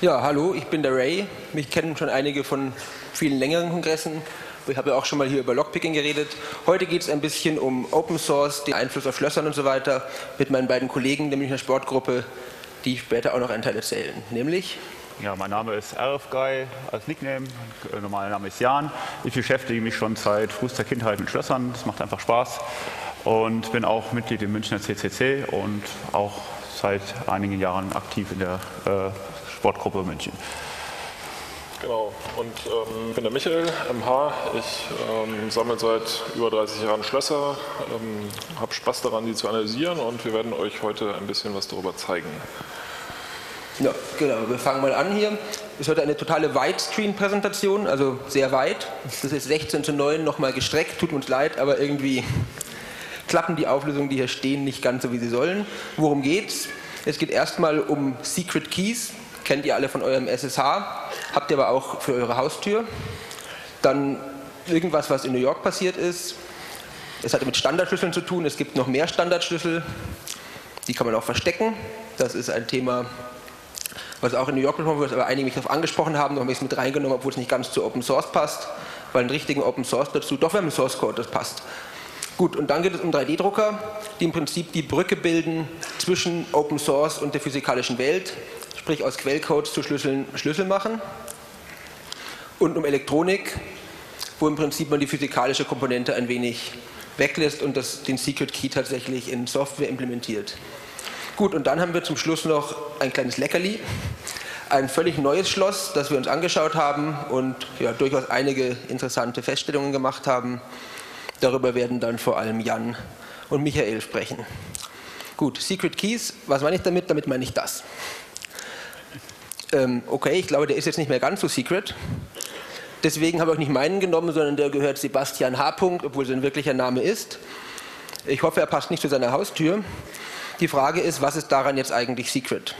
Ja, hallo, ich bin der Ray. Mich kennen schon einige von vielen längeren Kongressen. Ich habe ja auch schon mal hier über Lockpicking geredet. Heute geht es ein bisschen um Open Source, den Einfluss auf Schlössern und so weiter mit meinen beiden Kollegen der Münchner Sportgruppe, die später auch noch einen Teil erzählen. Nämlich ja, mein Name ist RF Guy als Nickname. Normaler Name ist Jan. Ich beschäftige mich schon seit frühester Kindheit mit Schlössern. Das macht einfach Spaß. Und bin auch Mitglied im Münchner CCC und auch seit einigen Jahren aktiv in der äh, Sportgruppe München. Genau, und ähm, ich bin der Michael, MH. Ich ähm, sammle seit über 30 Jahren Schlösser, ähm, habe Spaß daran, die zu analysieren und wir werden euch heute ein bisschen was darüber zeigen. Ja, genau. Wir fangen mal an hier. Es ist heute eine totale Widescreen-Präsentation, also sehr weit. Das ist 16 zu 9 nochmal gestreckt, tut uns leid, aber irgendwie klappen die Auflösungen, die hier stehen, nicht ganz so, wie sie sollen. Worum geht's? Es geht erstmal um Secret Keys, kennt ihr alle von eurem SSH, habt ihr aber auch für eure Haustür. Dann irgendwas, was in New York passiert ist. Es hat mit Standardschlüsseln zu tun, es gibt noch mehr Standardschlüssel, die kann man auch verstecken. Das ist ein Thema, was auch in New York besprochen wird, aber einige mich darauf angesprochen haben, noch habe ich es mit reingenommen, obwohl es nicht ganz zu Open Source passt, weil einen richtigen Open Source dazu, doch wir haben Source Code, das passt. Gut, und dann geht es um 3D-Drucker, die im Prinzip die Brücke bilden zwischen Open Source und der physikalischen Welt, sprich aus Quellcodes zu Schlüsseln Schlüssel machen. Und um Elektronik, wo im Prinzip man die physikalische Komponente ein wenig weglässt und das, den Secret Key tatsächlich in Software implementiert. Gut, und dann haben wir zum Schluss noch ein kleines Leckerli. Ein völlig neues Schloss, das wir uns angeschaut haben und ja, durchaus einige interessante Feststellungen gemacht haben. Darüber werden dann vor allem Jan und Michael sprechen. Gut, Secret Keys, was meine ich damit? Damit meine ich das. Ähm, okay, ich glaube, der ist jetzt nicht mehr ganz so secret. Deswegen habe ich auch nicht meinen genommen, sondern der gehört Sebastian H. obwohl sein wirklicher Name ist. Ich hoffe, er passt nicht zu seiner Haustür. Die Frage ist, was ist daran jetzt eigentlich Secret?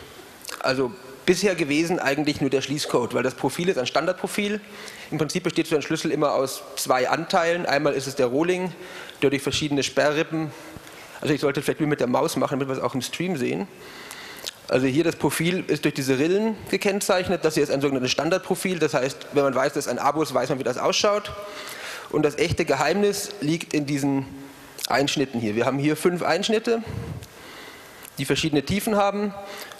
Also bisher gewesen eigentlich nur der Schließcode, weil das Profil ist ein Standardprofil. Im Prinzip besteht so ein Schlüssel immer aus zwei Anteilen. Einmal ist es der Rohling, der durch verschiedene Sperrrippen, also ich sollte vielleicht mit der Maus machen, damit wir es auch im Stream sehen. Also hier das Profil ist durch diese Rillen gekennzeichnet. Das hier ist ein sogenanntes Standardprofil. Das heißt, wenn man weiß, dass ein Abo ist, weiß man, wie das ausschaut. Und das echte Geheimnis liegt in diesen Einschnitten hier. Wir haben hier fünf Einschnitte die verschiedene Tiefen haben.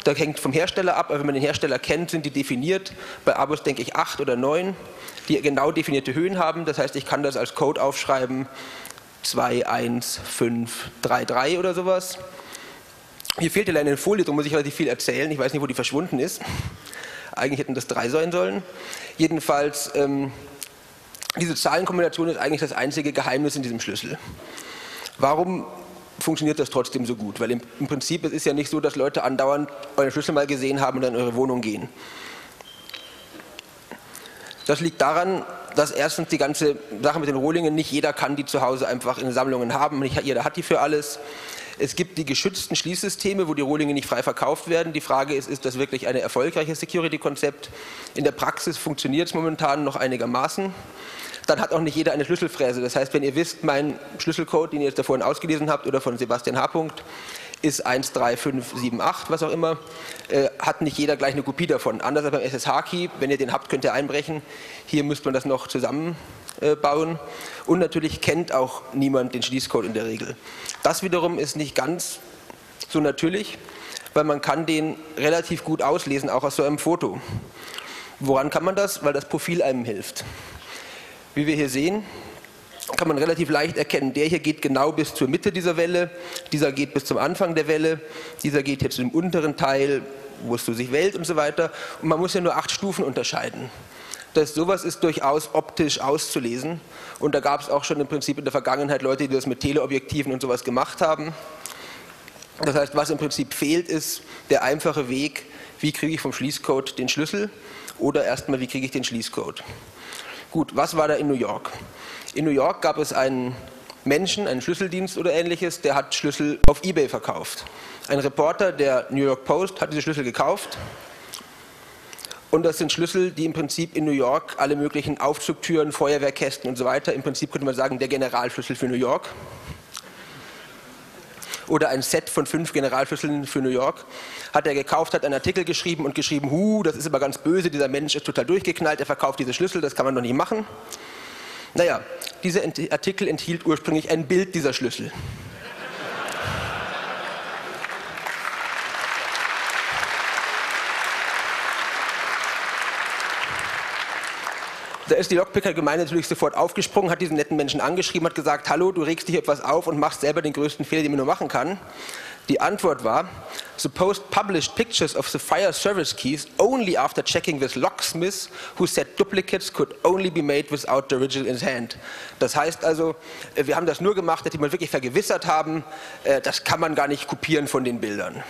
Da hängt vom Hersteller ab, aber wenn man den Hersteller kennt, sind die definiert. Bei Abos denke ich acht oder neun, die genau definierte Höhen haben. Das heißt, ich kann das als Code aufschreiben 2, 1, 5, 3, 3 oder sowas. Hier fehlt leider eine Folie, darum muss ich relativ viel erzählen. Ich weiß nicht, wo die verschwunden ist. Eigentlich hätten das drei sein sollen. Jedenfalls, ähm, diese Zahlenkombination ist eigentlich das einzige Geheimnis in diesem Schlüssel. Warum funktioniert das trotzdem so gut. Weil im, im Prinzip es ist ja nicht so, dass Leute andauernd euren Schlüssel mal gesehen haben und dann in eure Wohnung gehen. Das liegt daran, dass erstens die ganze Sache mit den Rohlingen nicht jeder kann die zu Hause einfach in Sammlungen haben, nicht jeder hat die für alles. Es gibt die geschützten Schließsysteme, wo die Rohlinge nicht frei verkauft werden. Die Frage ist, ist das wirklich ein erfolgreiches Security-Konzept? In der Praxis funktioniert es momentan noch einigermaßen dann hat auch nicht jeder eine Schlüsselfräse. Das heißt, wenn ihr wisst, mein Schlüsselcode, den ihr jetzt davor ausgelesen habt oder von Sebastian H. ist 13578, was auch immer, äh, hat nicht jeder gleich eine Kopie davon. Anders als beim SSH-Key, wenn ihr den habt, könnt ihr einbrechen. Hier müsste man das noch zusammenbauen. Äh, Und natürlich kennt auch niemand den Schließcode in der Regel. Das wiederum ist nicht ganz so natürlich, weil man kann den relativ gut auslesen, auch aus so einem Foto. Woran kann man das? Weil das Profil einem hilft. Wie wir hier sehen, kann man relativ leicht erkennen, der hier geht genau bis zur Mitte dieser Welle, dieser geht bis zum Anfang der Welle, dieser geht jetzt im unteren Teil, wo es so sich wählt und so weiter. Und man muss ja nur acht Stufen unterscheiden. Das, sowas ist durchaus optisch auszulesen. Und da gab es auch schon im Prinzip in der Vergangenheit Leute, die das mit Teleobjektiven und sowas gemacht haben. Das heißt, was im Prinzip fehlt, ist der einfache Weg, wie kriege ich vom Schließcode den Schlüssel oder erstmal, wie kriege ich den Schließcode. Gut, was war da in New York? In New York gab es einen Menschen, einen Schlüsseldienst oder ähnliches, der hat Schlüssel auf eBay verkauft. Ein Reporter der New York Post hat diese Schlüssel gekauft. Und das sind Schlüssel, die im Prinzip in New York alle möglichen Aufzugtüren, Feuerwehrkästen und so weiter, im Prinzip könnte man sagen, der Generalschlüssel für New York. oder ein Set von fünf Generalschlüsseln für New York. Hat er gekauft, hat einen Artikel geschrieben und geschrieben, hu, das ist aber ganz böse, dieser Mensch ist total durchgeknallt, er verkauft diese Schlüssel, das kann man doch nicht machen. Naja, dieser Artikel enthielt ursprünglich ein Bild dieser Schlüssel. Da ist die Lockpicker-Gemeinde natürlich sofort aufgesprungen, hat diesen netten Menschen angeschrieben, hat gesagt, hallo, du regst dich etwas auf und machst selber den größten Fehler, den man nur machen kann. Die Antwort war, the post published pictures of the fire service keys only after checking with locksmiths who said duplicates could only be made without the original in hand. Das heißt also, äh, wir haben das nur gemacht, dass die mal wirklich vergewissert haben, äh, das kann man gar nicht kopieren von den Bildern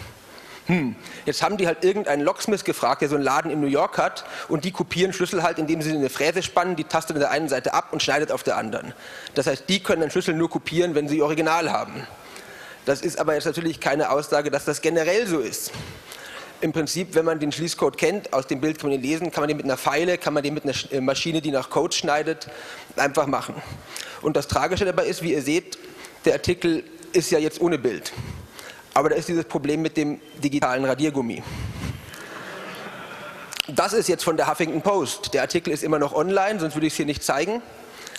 hm, jetzt haben die halt irgendeinen Locksmith gefragt, der so einen Laden in New York hat und die kopieren Schlüssel halt, indem sie eine Fräse spannen, die tastet an der einen Seite ab und schneidet auf der anderen. Das heißt, die können einen Schlüssel nur kopieren, wenn sie Original haben. Das ist aber jetzt natürlich keine Aussage, dass das generell so ist. Im Prinzip, wenn man den Schließcode kennt, aus dem Bild kann man den lesen, kann man den mit einer Pfeile, kann man den mit einer äh, Maschine, die nach Code schneidet, einfach machen. Und das Tragische dabei ist, wie ihr seht, der Artikel ist ja jetzt ohne Bild. Aber da ist dieses Problem mit dem digitalen Radiergummi. Das ist jetzt von der Huffington Post. Der Artikel ist immer noch online, sonst würde ich es hier nicht zeigen.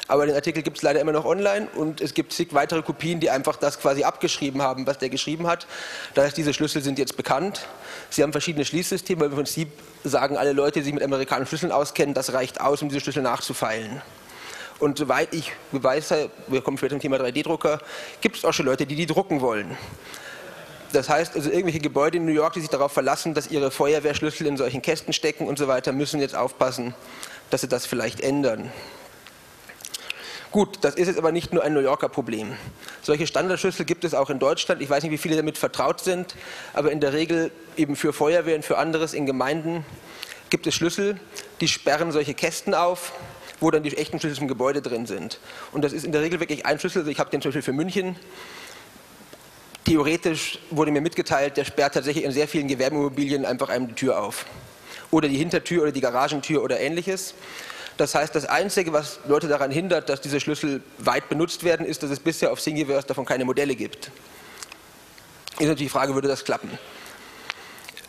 Aber den Artikel gibt es leider immer noch online und es gibt zig weitere Kopien, die einfach das quasi abgeschrieben haben, was der geschrieben hat. Das heißt, diese Schlüssel sind jetzt bekannt. Sie haben verschiedene Schließsysteme, aber im Prinzip sagen alle Leute, die sich mit amerikanischen Schlüsseln auskennen, das reicht aus, um diese Schlüssel nachzufeilen. Und soweit ich weiß, wir kommen später zum Thema 3D-Drucker, gibt es auch schon Leute, die die drucken wollen. Das heißt also, irgendwelche Gebäude in New York, die sich darauf verlassen, dass ihre Feuerwehrschlüssel in solchen Kästen stecken und so weiter, müssen jetzt aufpassen, dass sie das vielleicht ändern. Gut, das ist jetzt aber nicht nur ein New Yorker Problem. Solche Standardschlüssel gibt es auch in Deutschland. Ich weiß nicht, wie viele damit vertraut sind, aber in der Regel eben für Feuerwehren, für anderes in Gemeinden gibt es Schlüssel, die sperren solche Kästen auf, wo dann die echten Schlüssel im Gebäude drin sind. Und das ist in der Regel wirklich ein Schlüssel. Also ich habe den zum Beispiel für München theoretisch wurde mir mitgeteilt, der sperrt tatsächlich in sehr vielen Gewerbeimmobilien einfach einem die Tür auf. Oder die Hintertür oder die Garagentür oder ähnliches. Das heißt, das Einzige, was Leute daran hindert, dass diese Schlüssel weit benutzt werden, ist, dass es bisher auf Thingiverse davon keine Modelle gibt. Ist natürlich die Frage, würde das klappen?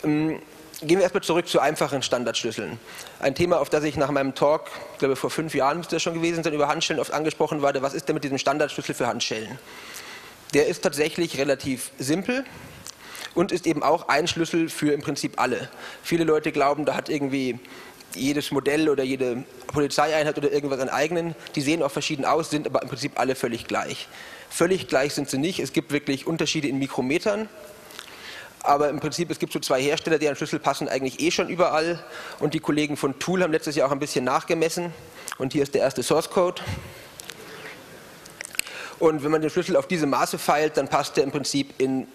Ähm, gehen wir erstmal zurück zu einfachen Standardschlüsseln. Ein Thema, auf das ich nach meinem Talk, ich glaube vor fünf Jahren müsste das schon gewesen sein, über Handschellen oft angesprochen war, was ist denn mit diesem Standardschlüssel für Handschellen? Der ist tatsächlich relativ simpel und ist eben auch ein Schlüssel für im Prinzip alle. Viele Leute glauben, da hat irgendwie jedes Modell oder jede Polizeieinheit oder irgendwas einen eigenen. Die sehen auch verschieden aus, sind aber im Prinzip alle völlig gleich. Völlig gleich sind sie nicht. Es gibt wirklich Unterschiede in Mikrometern. Aber im Prinzip, es gibt so zwei Hersteller, deren Schlüssel passen eigentlich eh schon überall. Und die Kollegen von Tool haben letztes Jahr auch ein bisschen nachgemessen. Und hier ist der erste Source Code. Und wenn man den Schlüssel auf diese Maße feilt, dann passt er im Prinzip in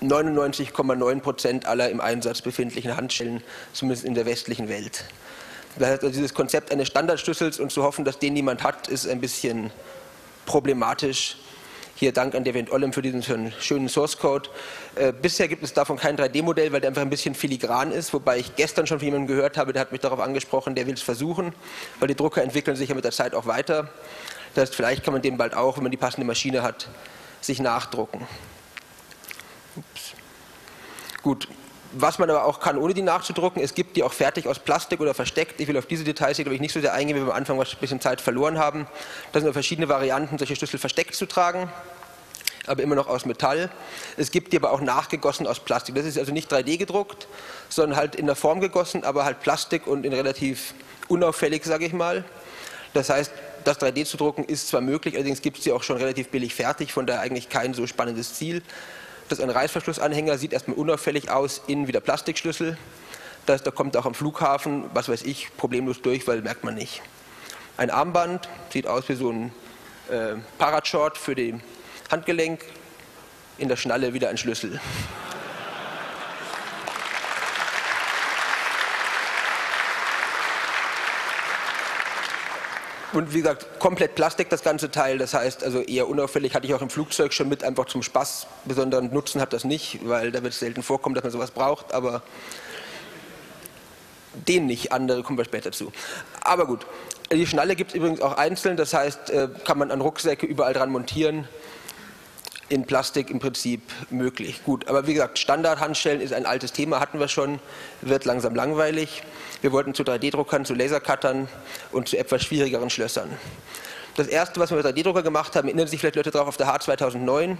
99,9 Prozent aller im Einsatz befindlichen Handschellen, zumindest in der westlichen Welt. Das heißt, also dieses Konzept eines Standardschlüssels und zu hoffen, dass den niemand hat, ist ein bisschen problematisch. Hier Dank an David Ollem für diesen schönen Source Code. Äh, bisher gibt es davon kein 3D-Modell, weil der einfach ein bisschen filigran ist, wobei ich gestern schon von jemandem gehört habe, der hat mich darauf angesprochen, der will es versuchen, weil die Drucker entwickeln sich ja mit der Zeit auch weiter. Das heißt, vielleicht kann man den bald auch, wenn man die passende Maschine hat, sich nachdrucken. Ups. Gut, was man aber auch kann, ohne die nachzudrucken, es gibt die auch fertig aus Plastik oder versteckt. Ich will auf diese Details hier, glaube ich, nicht so sehr eingehen, weil wir am Anfang ein bisschen Zeit verloren haben. Da sind verschiedene Varianten, solche Schlüssel versteckt zu tragen, aber immer noch aus Metall. Es gibt die aber auch nachgegossen aus Plastik. Das ist also nicht 3D gedruckt, sondern halt in der Form gegossen, aber halt Plastik und in relativ unauffällig, sage ich mal. Das heißt, das 3D zu drucken ist zwar möglich, allerdings gibt es sie auch schon relativ billig fertig, von daher eigentlich kein so spannendes Ziel. Das ist ein Reißverschlussanhänger, sieht erstmal unauffällig aus, innen wieder Plastikschlüssel. Das, da kommt auch am Flughafen, was weiß ich, problemlos durch, weil merkt man nicht. Ein Armband, sieht aus wie so ein äh, Parachort für den Handgelenk, in der Schnalle wieder ein Schlüssel. Und wie gesagt, komplett Plastik das ganze Teil, das heißt also eher unauffällig, hatte ich auch im Flugzeug schon mit, einfach zum Spaß. Besonderen Nutzen hat das nicht, weil da wird es selten vorkommen, dass man sowas braucht, aber den nicht, andere kommen wir später zu. Aber gut, die Schnalle gibt es übrigens auch einzeln, das heißt, äh, kann man an Rucksäcke überall dran montieren. In Plastik im Prinzip möglich. Gut, aber wie gesagt, Standardhandschellen ist ein altes Thema, hatten wir schon, wird langsam langweilig. Wir wollten zu 3D-Druckern, zu Lasercuttern und zu etwas schwierigeren Schlössern. Das erste, was wir mit 3D-Drucker gemacht haben, erinnern sich vielleicht Leute darauf, auf der H 2009.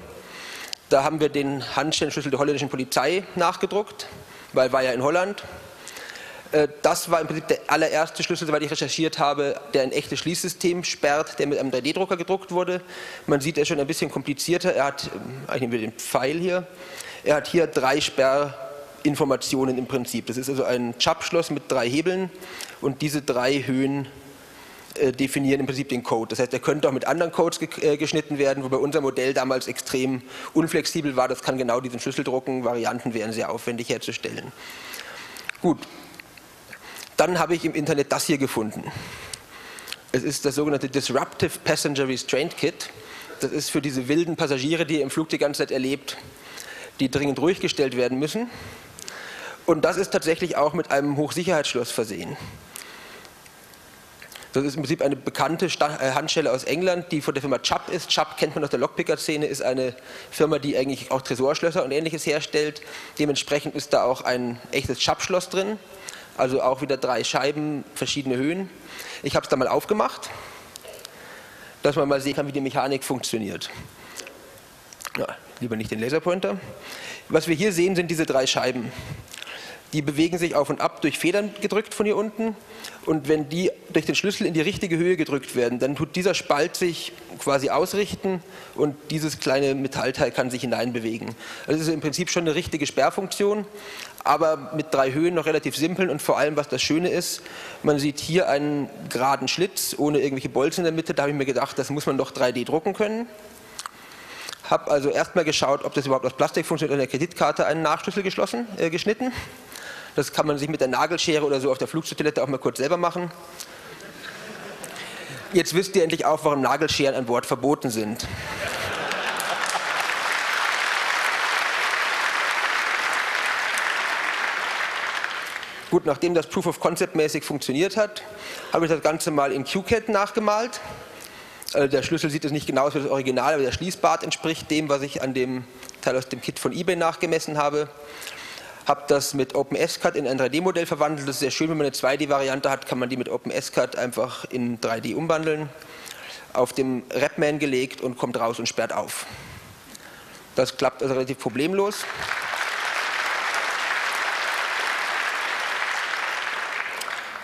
Da haben wir den Handschellenschlüssel der holländischen Polizei nachgedruckt, weil war ja in Holland. Äh, das war im Prinzip der allererste Schlüssel, soweit ich recherchiert habe, der ein echtes Schließsystem sperrt, der mit einem 3D-Drucker gedruckt wurde. Man sieht, er ist schon ein bisschen komplizierter. Er hat, ähm, ich nehme den Pfeil hier, er hat hier drei Sperrinformationen im Prinzip. Das ist also ein Chap-Schloss mit drei Hebeln und diese drei Höhen äh, definieren im Prinzip den Code. Das heißt, er könnte auch mit anderen Codes äh, geschnitten werden, wobei unser Modell damals extrem unflexibel war. Das kann genau diesen Schlüssel drucken. Varianten wären sehr aufwendig herzustellen. Gut, dann habe ich im Internet das hier gefunden. Es ist das sogenannte Disruptive Passenger Restraint Kit. Das ist für diese wilden Passagiere, die ihr im Flug die ganze Zeit erlebt, die dringend ruhig gestellt werden müssen. Und das ist tatsächlich auch mit einem Hochsicherheitsschloss versehen. Das ist im Prinzip eine bekannte äh, Handschelle aus England, die von der Firma Chubb ist. Chubb kennt man aus der Lockpicker-Szene, ist eine Firma, die eigentlich auch Tresorschlösser und ähnliches herstellt. Dementsprechend ist da auch ein echtes Chubb-Schloss drin. Also auch wieder drei Scheiben, verschiedene Höhen. Ich habe es da mal aufgemacht, dass man mal sehen kann, wie die Mechanik funktioniert. Ja, lieber nicht den Laserpointer. Was wir hier sehen, sind diese drei Scheiben. Die bewegen sich auf und ab durch Federn gedrückt von hier unten. Und wenn die durch den Schlüssel in die richtige Höhe gedrückt werden, dann tut dieser Spalt sich quasi ausrichten und dieses kleine Metallteil kann sich hineinbewegen. Also das ist im Prinzip schon eine richtige Sperrfunktion, aber mit drei Höhen noch relativ simpel und vor allem, was das Schöne ist, man sieht hier einen geraden Schlitz ohne irgendwelche Bolzen in der Mitte. Da habe ich mir gedacht, das muss man doch 3D drucken können habe also erstmal geschaut, ob das überhaupt aus Plastik funktioniert, an der Kreditkarte einen Nachschlüssel geschlossen, äh, geschnitten. Das kann man sich mit der Nagelschere oder so auf der Flugzeugtoilette auch mal kurz selber machen. Jetzt wisst ihr endlich auch, warum Nagelscheren an Bord verboten sind. Gut, nachdem das Proof of Concept mäßig funktioniert hat, habe ich das Ganze mal in QCAD nachgemalt. Also der Schlüssel sieht jetzt nicht genau aus wie das Original, aber der Schließbart entspricht dem, was ich an dem Teil aus dem Kit von eBay nachgemessen habe habe das mit OpenSCAD in ein 3D-Modell verwandelt. Das ist sehr schön, wenn man eine 2D-Variante hat, kann man die mit OpenSCAD einfach in 3D umwandeln. Auf dem Rapman gelegt und kommt raus und sperrt auf. Das klappt also relativ problemlos.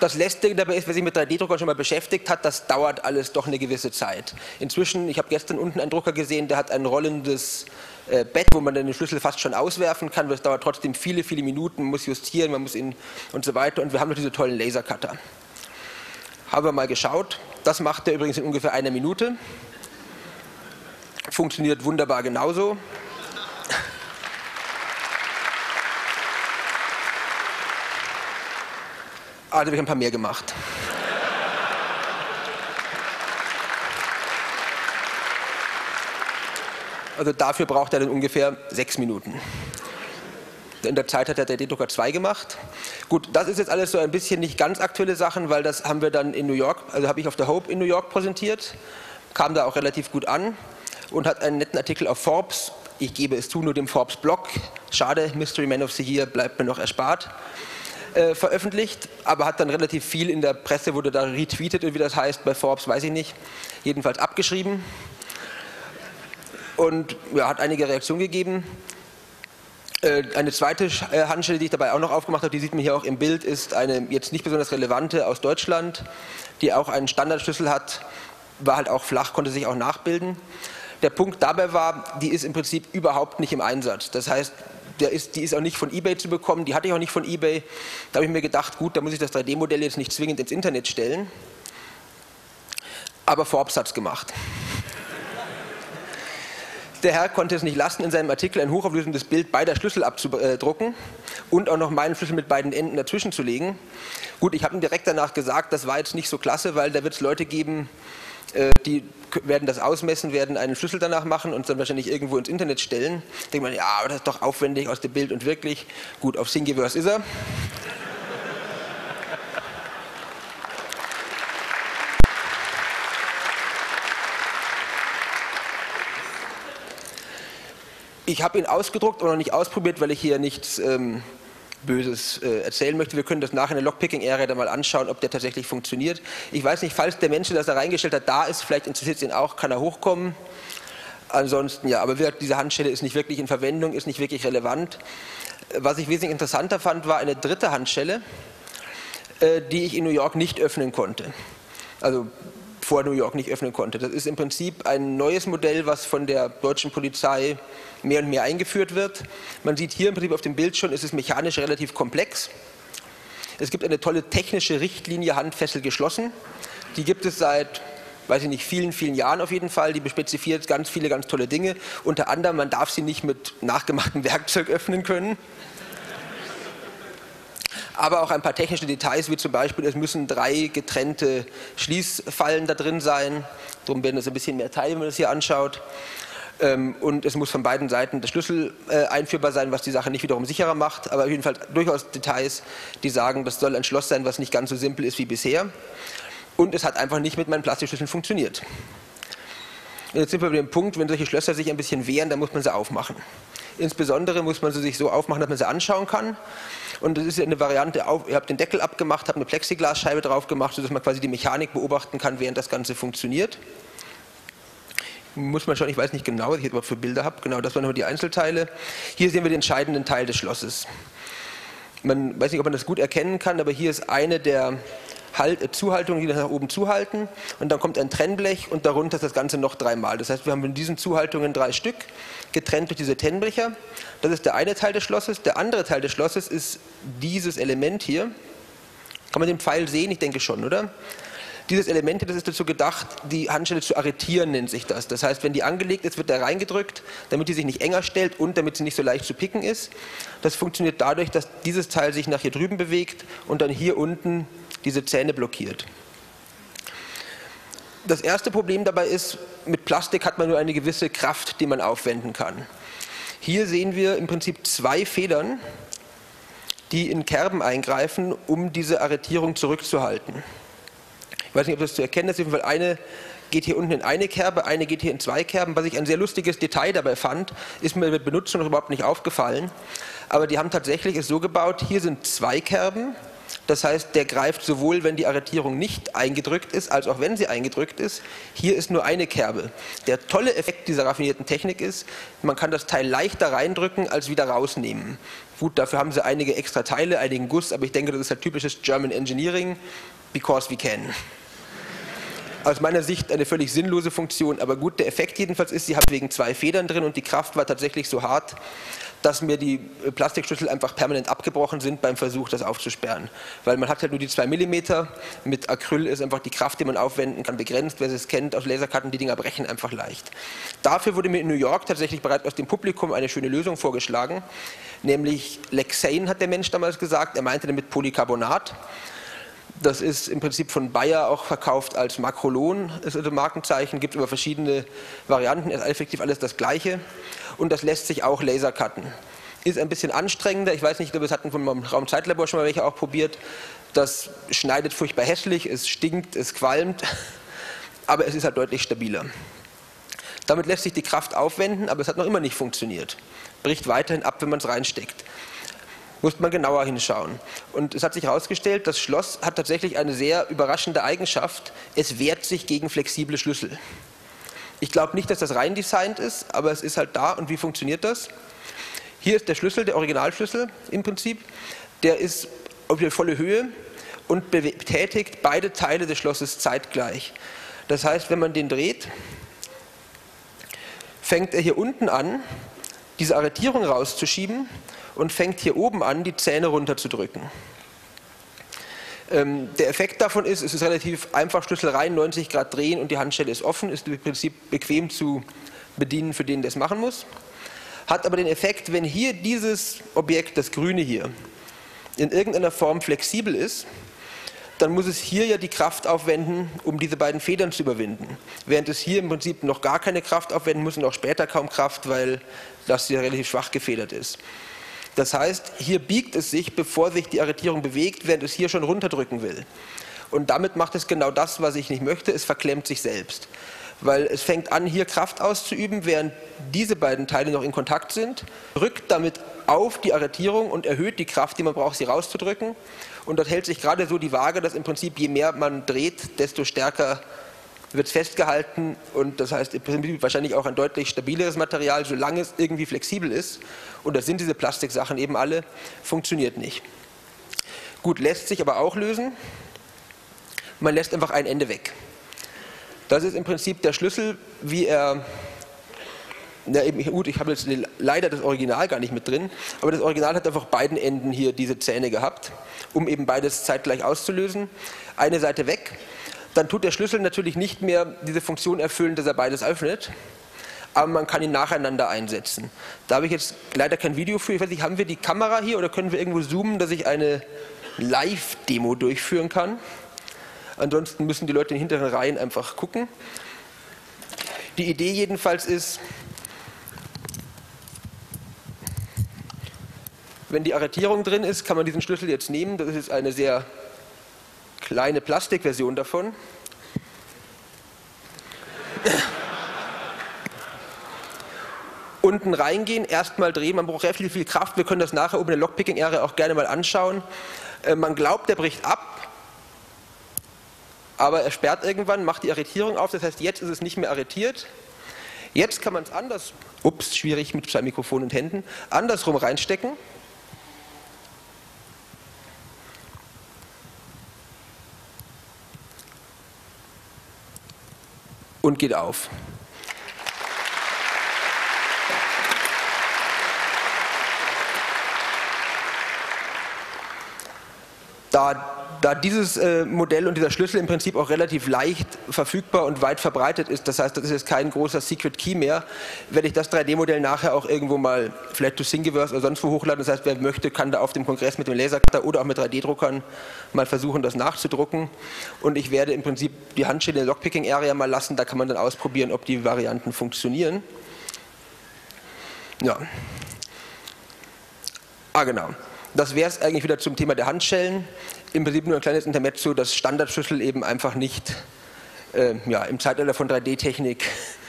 Das Lästige dabei ist, wer sich mit 3D-Druckern schon mal beschäftigt hat, das dauert alles doch eine gewisse Zeit. Inzwischen, ich habe gestern unten einen Drucker gesehen, der hat ein rollendes äh, Bett, wo man den Schlüssel fast schon auswerfen kann, das dauert trotzdem viele, viele Minuten, man muss justieren, man muss ihn und so weiter. Und wir haben noch diese tollen Lasercutter. Haben wir mal geschaut. Das macht er übrigens in ungefähr einer Minute. Funktioniert wunderbar genauso. Also habe ich ein paar mehr gemacht. Also dafür braucht er dann ungefähr sechs Minuten. In der Zeit hat er der D-Drucker 2 gemacht. Gut, das ist jetzt alles so ein bisschen nicht ganz aktuelle Sachen, weil das haben wir dann in New York, also habe ich auf der Hope in New York präsentiert, kam da auch relativ gut an und hat einen netten Artikel auf Forbes, ich gebe es zu, nur dem Forbes-Blog, schade, Mystery Man of the Year bleibt mir noch erspart, äh, veröffentlicht, aber hat dann relativ viel in der Presse, wurde da retweetet, wie das heißt, bei Forbes weiß ich nicht, jedenfalls abgeschrieben und ja, hat einige Reaktionen gegeben. Äh, eine zweite äh, Handschelle, die ich dabei auch noch aufgemacht habe, die sieht man hier auch im Bild, ist eine jetzt nicht besonders relevante aus Deutschland, die auch einen Standardschlüssel hat, war halt auch flach, konnte sich auch nachbilden. Der Punkt dabei war, die ist im Prinzip überhaupt nicht im Einsatz. Das heißt, ist, die ist auch nicht von eBay zu bekommen, die hatte ich auch nicht von eBay. Da habe ich mir gedacht, gut, da muss ich das 3D-Modell jetzt nicht zwingend ins Internet stellen. Aber Forbes hat es gemacht. Der Herr konnte es nicht lassen, in seinem Artikel ein hochauflösendes Bild beider Schlüssel abzudrucken und auch noch meinen Schlüssel mit beiden Enden dazwischen zu legen. Gut, ich habe ihm direkt danach gesagt, das war jetzt nicht so klasse, weil da wird es Leute geben, die werden das ausmessen, werden einen Schlüssel danach machen und dann wahrscheinlich irgendwo ins Internet stellen. Denkt man, ja, aber das ist doch aufwendig aus dem Bild und wirklich. Gut, auf Thingiverse ist er. Ich habe ihn ausgedruckt und noch nicht ausprobiert, weil ich hier nichts ähm, Böses äh, erzählen möchte. Wir können das nachher in der Lockpicking-Area dann mal anschauen, ob der tatsächlich funktioniert. Ich weiß nicht, falls der Mensch, der das da reingestellt hat, da ist, vielleicht interessiert es ihn auch, kann er hochkommen. Ansonsten ja, aber diese Handschelle ist nicht wirklich in Verwendung, ist nicht wirklich relevant. Was ich wesentlich interessanter fand, war eine dritte Handschelle, äh, die ich in New York nicht öffnen konnte. Also vor New York nicht öffnen konnte. Das ist im Prinzip ein neues Modell, was von der deutschen Polizei mehr und mehr eingeführt wird. Man sieht hier im Prinzip auf dem Bild schon, es ist mechanisch relativ komplex. Es gibt eine tolle technische Richtlinie, Handfessel geschlossen. Die gibt es seit, weiß ich nicht, vielen, vielen Jahren auf jeden Fall. Die spezifiziert ganz viele, ganz tolle Dinge. Unter anderem, man darf sie nicht mit nachgemachtem Werkzeug öffnen können aber auch ein paar technische Details, wie zum Beispiel, es müssen drei getrennte Schließfallen da drin sein. Darum werden es ein bisschen mehr Teile, wenn man das hier anschaut. Ähm, und es muss von beiden Seiten der Schlüssel äh, einführbar sein, was die Sache nicht wiederum sicherer macht. Aber auf jeden Fall durchaus Details, die sagen, das soll ein Schloss sein, was nicht ganz so simpel ist wie bisher. Und es hat einfach nicht mit meinen Plastikschlüsseln funktioniert. Jetzt sind wir bei dem Punkt, wenn solche Schlösser sich ein bisschen wehren, dann muss man sie aufmachen. Insbesondere muss man sie sich so aufmachen, dass man sie anschauen kann. Und das ist eine Variante, ihr habt den Deckel abgemacht, habt eine Plexiglasscheibe drauf gemacht, sodass man quasi die Mechanik beobachten kann, während das Ganze funktioniert. Muss man schon, ich weiß nicht genau, was ich jetzt für Bilder habe. Genau, das waren nur die Einzelteile. Hier sehen wir den entscheidenden Teil des Schlosses. Man weiß nicht, ob man das gut erkennen kann, aber hier ist eine der halt, äh, Zuhaltungen, die nach oben zuhalten und dann kommt ein Trennblech und darunter ist das Ganze noch dreimal. Das heißt, wir haben in diesen Zuhaltungen drei Stück, getrennt durch diese Trennblecher. Das ist der eine Teil des Schlosses. Der andere Teil des Schlosses ist dieses Element hier. Kann man den Pfeil sehen? Ich denke schon, oder? Dieses Element, das ist dazu gedacht, die Handschelle zu arretieren, nennt sich das. Das heißt, wenn die angelegt ist, wird da reingedrückt, damit die sich nicht enger stellt und damit sie nicht so leicht zu picken ist. Das funktioniert dadurch, dass dieses Teil sich nach hier drüben bewegt und dann hier unten diese Zähne blockiert. Das erste Problem dabei ist, mit Plastik hat man nur eine gewisse Kraft, die man aufwenden kann. Hier sehen wir im Prinzip zwei Federn, die in Kerben eingreifen, um diese Arretierung zurückzuhalten. Ich weiß nicht, ob das zu erkennen ist. Fall eine geht hier unten in eine Kerbe, eine geht hier in zwei Kerben. Was ich ein sehr lustiges Detail dabei fand, ist mir mit Benutzung überhaupt nicht aufgefallen. Aber die haben tatsächlich es so gebaut, hier sind zwei Kerben das heißt, der greift sowohl, wenn die Arretierung nicht eingedrückt ist, als auch wenn sie eingedrückt ist. Hier ist nur eine Kerbe. Der tolle Effekt dieser raffinierten Technik ist, man kann das Teil leichter reindrücken als wieder rausnehmen. Gut, dafür haben sie einige extra Teile, einigen Guss, aber ich denke, das ist halt typisches German Engineering, because we can. Aus meiner Sicht eine völlig sinnlose Funktion, aber gut, der Effekt jedenfalls ist, sie haben wegen zwei Federn drin und die Kraft war tatsächlich so hart, dass mir die äh, Plastikschlüssel einfach permanent abgebrochen sind beim Versuch, das aufzusperren. Weil man hat halt nur die zwei Millimeter. Mit Acryl ist einfach die Kraft, die man aufwenden kann, begrenzt. Wer es kennt aus Laserkarten, die Dinger brechen einfach leicht. Dafür wurde mir in New York tatsächlich bereits aus dem Publikum eine schöne Lösung vorgeschlagen. Nämlich Lexane hat der Mensch damals gesagt. Er meinte damit Polycarbonat. Das ist im Prinzip von Bayer auch verkauft als Makrolon, ist also Markenzeichen, gibt über verschiedene Varianten, ist effektiv alles das gleiche und das lässt sich auch lasercutten. Ist ein bisschen anstrengender, ich weiß nicht, das hatten vom Raumzeitlabor schon mal welche auch probiert. Das schneidet furchtbar hässlich, es stinkt, es qualmt, aber es ist halt deutlich stabiler. Damit lässt sich die Kraft aufwenden, aber es hat noch immer nicht funktioniert. Bricht weiterhin ab, wenn man es reinsteckt. Muss man genauer hinschauen. Und es hat sich herausgestellt, das Schloss hat tatsächlich eine sehr überraschende Eigenschaft. Es wehrt sich gegen flexible Schlüssel. Ich glaube nicht, dass das rein designt ist, aber es ist halt da. Und wie funktioniert das? Hier ist der Schlüssel, der Originalschlüssel im Prinzip. Der ist auf die volle Höhe und betätigt beide Teile des Schlosses zeitgleich. Das heißt, wenn man den dreht, fängt er hier unten an, diese Arretierung rauszuschieben und fängt hier oben an, die Zähne runterzudrücken. Ähm, der Effekt davon ist, es ist relativ einfach, Schlüssel rein, 90 Grad drehen und die Handschelle ist offen, ist im Prinzip bequem zu bedienen für den, der es machen muss. Hat aber den Effekt, wenn hier dieses Objekt, das grüne hier, in irgendeiner Form flexibel ist, dann muss es hier ja die Kraft aufwenden, um diese beiden Federn zu überwinden. Während es hier im Prinzip noch gar keine Kraft aufwenden muss und auch später kaum Kraft, weil das hier relativ schwach gefedert ist. Das heißt, hier biegt es sich, bevor sich die Arretierung bewegt, während es hier schon runterdrücken will. Und damit macht es genau das, was ich nicht möchte, es verklemmt sich selbst. weil es fängt an, hier Kraft auszuüben, während diese beiden Teile noch in Kontakt sind, rückt damit auf die Arretierung und erhöht die Kraft, die man braucht, sie rauszudrücken. Und dort hält sich gerade so die Waage, dass im Prinzip je mehr man dreht, desto stärker wird es festgehalten und das heißt im Prinzip wahrscheinlich auch ein deutlich stabileres Material, solange es irgendwie flexibel ist. Und das sind diese Plastiksachen eben alle, funktioniert nicht. Gut, lässt sich aber auch lösen. Man lässt einfach ein Ende weg. Das ist im Prinzip der Schlüssel, wie er na eben, gut, ich habe jetzt leider das Original gar nicht mit drin, aber das Original hat einfach beiden Enden hier diese Zähne gehabt, um eben beides zeitgleich auszulösen. Eine Seite weg, dann tut der Schlüssel natürlich nicht mehr diese Funktion erfüllen, dass er beides öffnet, aber man kann ihn nacheinander einsetzen. Da habe ich jetzt leider kein Video für. Ich weiß nicht, haben wir die Kamera hier oder können wir irgendwo zoomen, dass ich eine Live-Demo durchführen kann? Ansonsten müssen die Leute in den hinteren Reihen einfach gucken. Die Idee jedenfalls ist, wenn die Arretierung drin ist, kann man diesen Schlüssel jetzt nehmen. Das ist eine sehr kleine Plastikversion davon. Unten reingehen, erstmal drehen, man braucht relativ viel Kraft. Wir können das nachher oben in der Lockpicking-Area auch gerne mal anschauen. Äh, man glaubt, der bricht ab, aber er sperrt irgendwann, macht die Arretierung auf. Das heißt, jetzt ist es nicht mehr arretiert. Jetzt kann man es anders, ups, schwierig mit zwei Mikrofonen und Händen, andersrum reinstecken. Und geht auf. Da, da dieses äh, Modell und dieser Schlüssel im Prinzip auch relativ leicht verfügbar und weit verbreitet ist, das heißt, das ist jetzt kein großer Secret Key mehr, werde ich das 3D-Modell nachher auch irgendwo mal vielleicht to Thingiverse oder sonst wo hochladen. Das heißt, wer möchte, kann da auf dem Kongress mit dem Lasercutter oder auch mit 3D-Druckern mal versuchen, das nachzudrucken. Und ich werde im Prinzip die Handschelle in der Lockpicking-Area mal lassen, da kann man dann ausprobieren, ob die Varianten funktionieren. Ja. Ah, genau. Das wäre es eigentlich wieder zum Thema der Handschellen. Im Prinzip nur ein kleines Intermezzo, dass Standardschlüssel eben einfach nicht äh, ja, im Zeitalter von 3D-Technik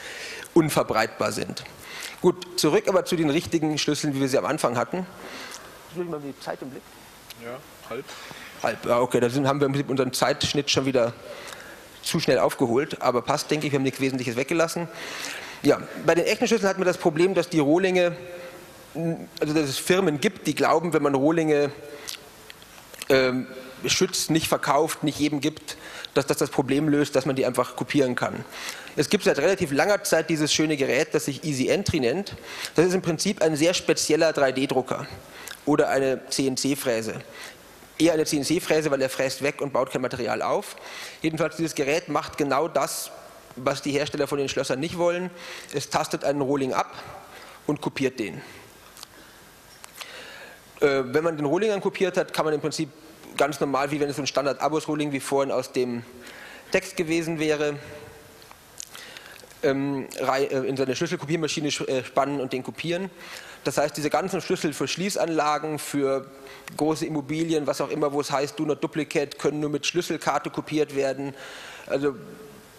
unverbreitbar sind. Gut, zurück aber zu den richtigen Schlüsseln, wie wir sie am Anfang hatten. Ich will mal die Zeit im Blick. Ja, halb. Halb, ja, okay, da haben wir im Prinzip unseren Zeitschnitt schon wieder zu schnell aufgeholt, aber passt, denke ich, wir haben nichts Wesentliches weggelassen. Ja, bei den echten Schlüsseln hatten wir das Problem, dass die Rohlinge also dass es Firmen gibt, die glauben, wenn man Rohlinge ähm, schützt, nicht verkauft, nicht jedem gibt, dass das das Problem löst, dass man die einfach kopieren kann. Es gibt seit relativ langer Zeit dieses schöne Gerät, das sich Easy Entry nennt. Das ist im Prinzip ein sehr spezieller 3D-Drucker oder eine CNC-Fräse. Eher eine CNC-Fräse, weil er fräst weg und baut kein Material auf. Jedenfalls, dieses Gerät macht genau das, was die Hersteller von den Schlössern nicht wollen. Es tastet einen Rohling ab und kopiert den. Äh, wenn man den Rohling kopiert hat, kann man im Prinzip ganz normal, wie wenn es ein Standard-Abos-Rohling wie vorhin aus dem Text gewesen wäre, ähm, äh, in seine Schlüsselkopiermaschine äh, spannen und den kopieren. Das heißt, diese ganzen Schlüssel für Schließanlagen, für große Immobilien, was auch immer, wo es heißt, do not duplicate, können nur mit Schlüsselkarte kopiert werden. Also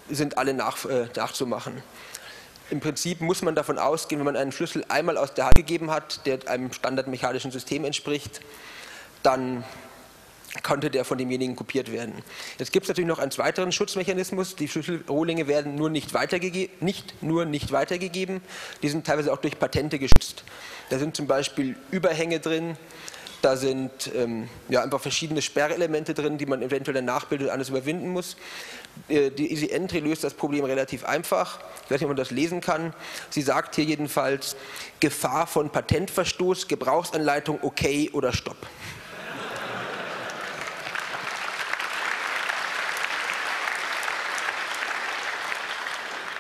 sind alle nach, äh, nachzumachen. Im Prinzip muss man davon ausgehen, wenn man einen Schlüssel einmal aus der Hand gegeben hat, der einem standardmechanischen System entspricht, dann konnte der von demjenigen kopiert werden. Jetzt gibt es natürlich noch einen weiteren Schutzmechanismus. Die Schlüsselrohlinge werden nur nicht, nicht, nur nicht weitergegeben. Die sind teilweise auch durch Patente geschützt. Da sind zum Beispiel Überhänge drin, da sind ähm, ja, einfach verschiedene Sperrelemente drin, die man eventuell dann nachbildet und alles überwinden muss. Äh, die Easy Entry löst das Problem relativ einfach. Ich weiß nicht, ob man das lesen kann. Sie sagt hier jedenfalls Gefahr von Patentverstoß, Gebrauchsanleitung okay oder Stopp.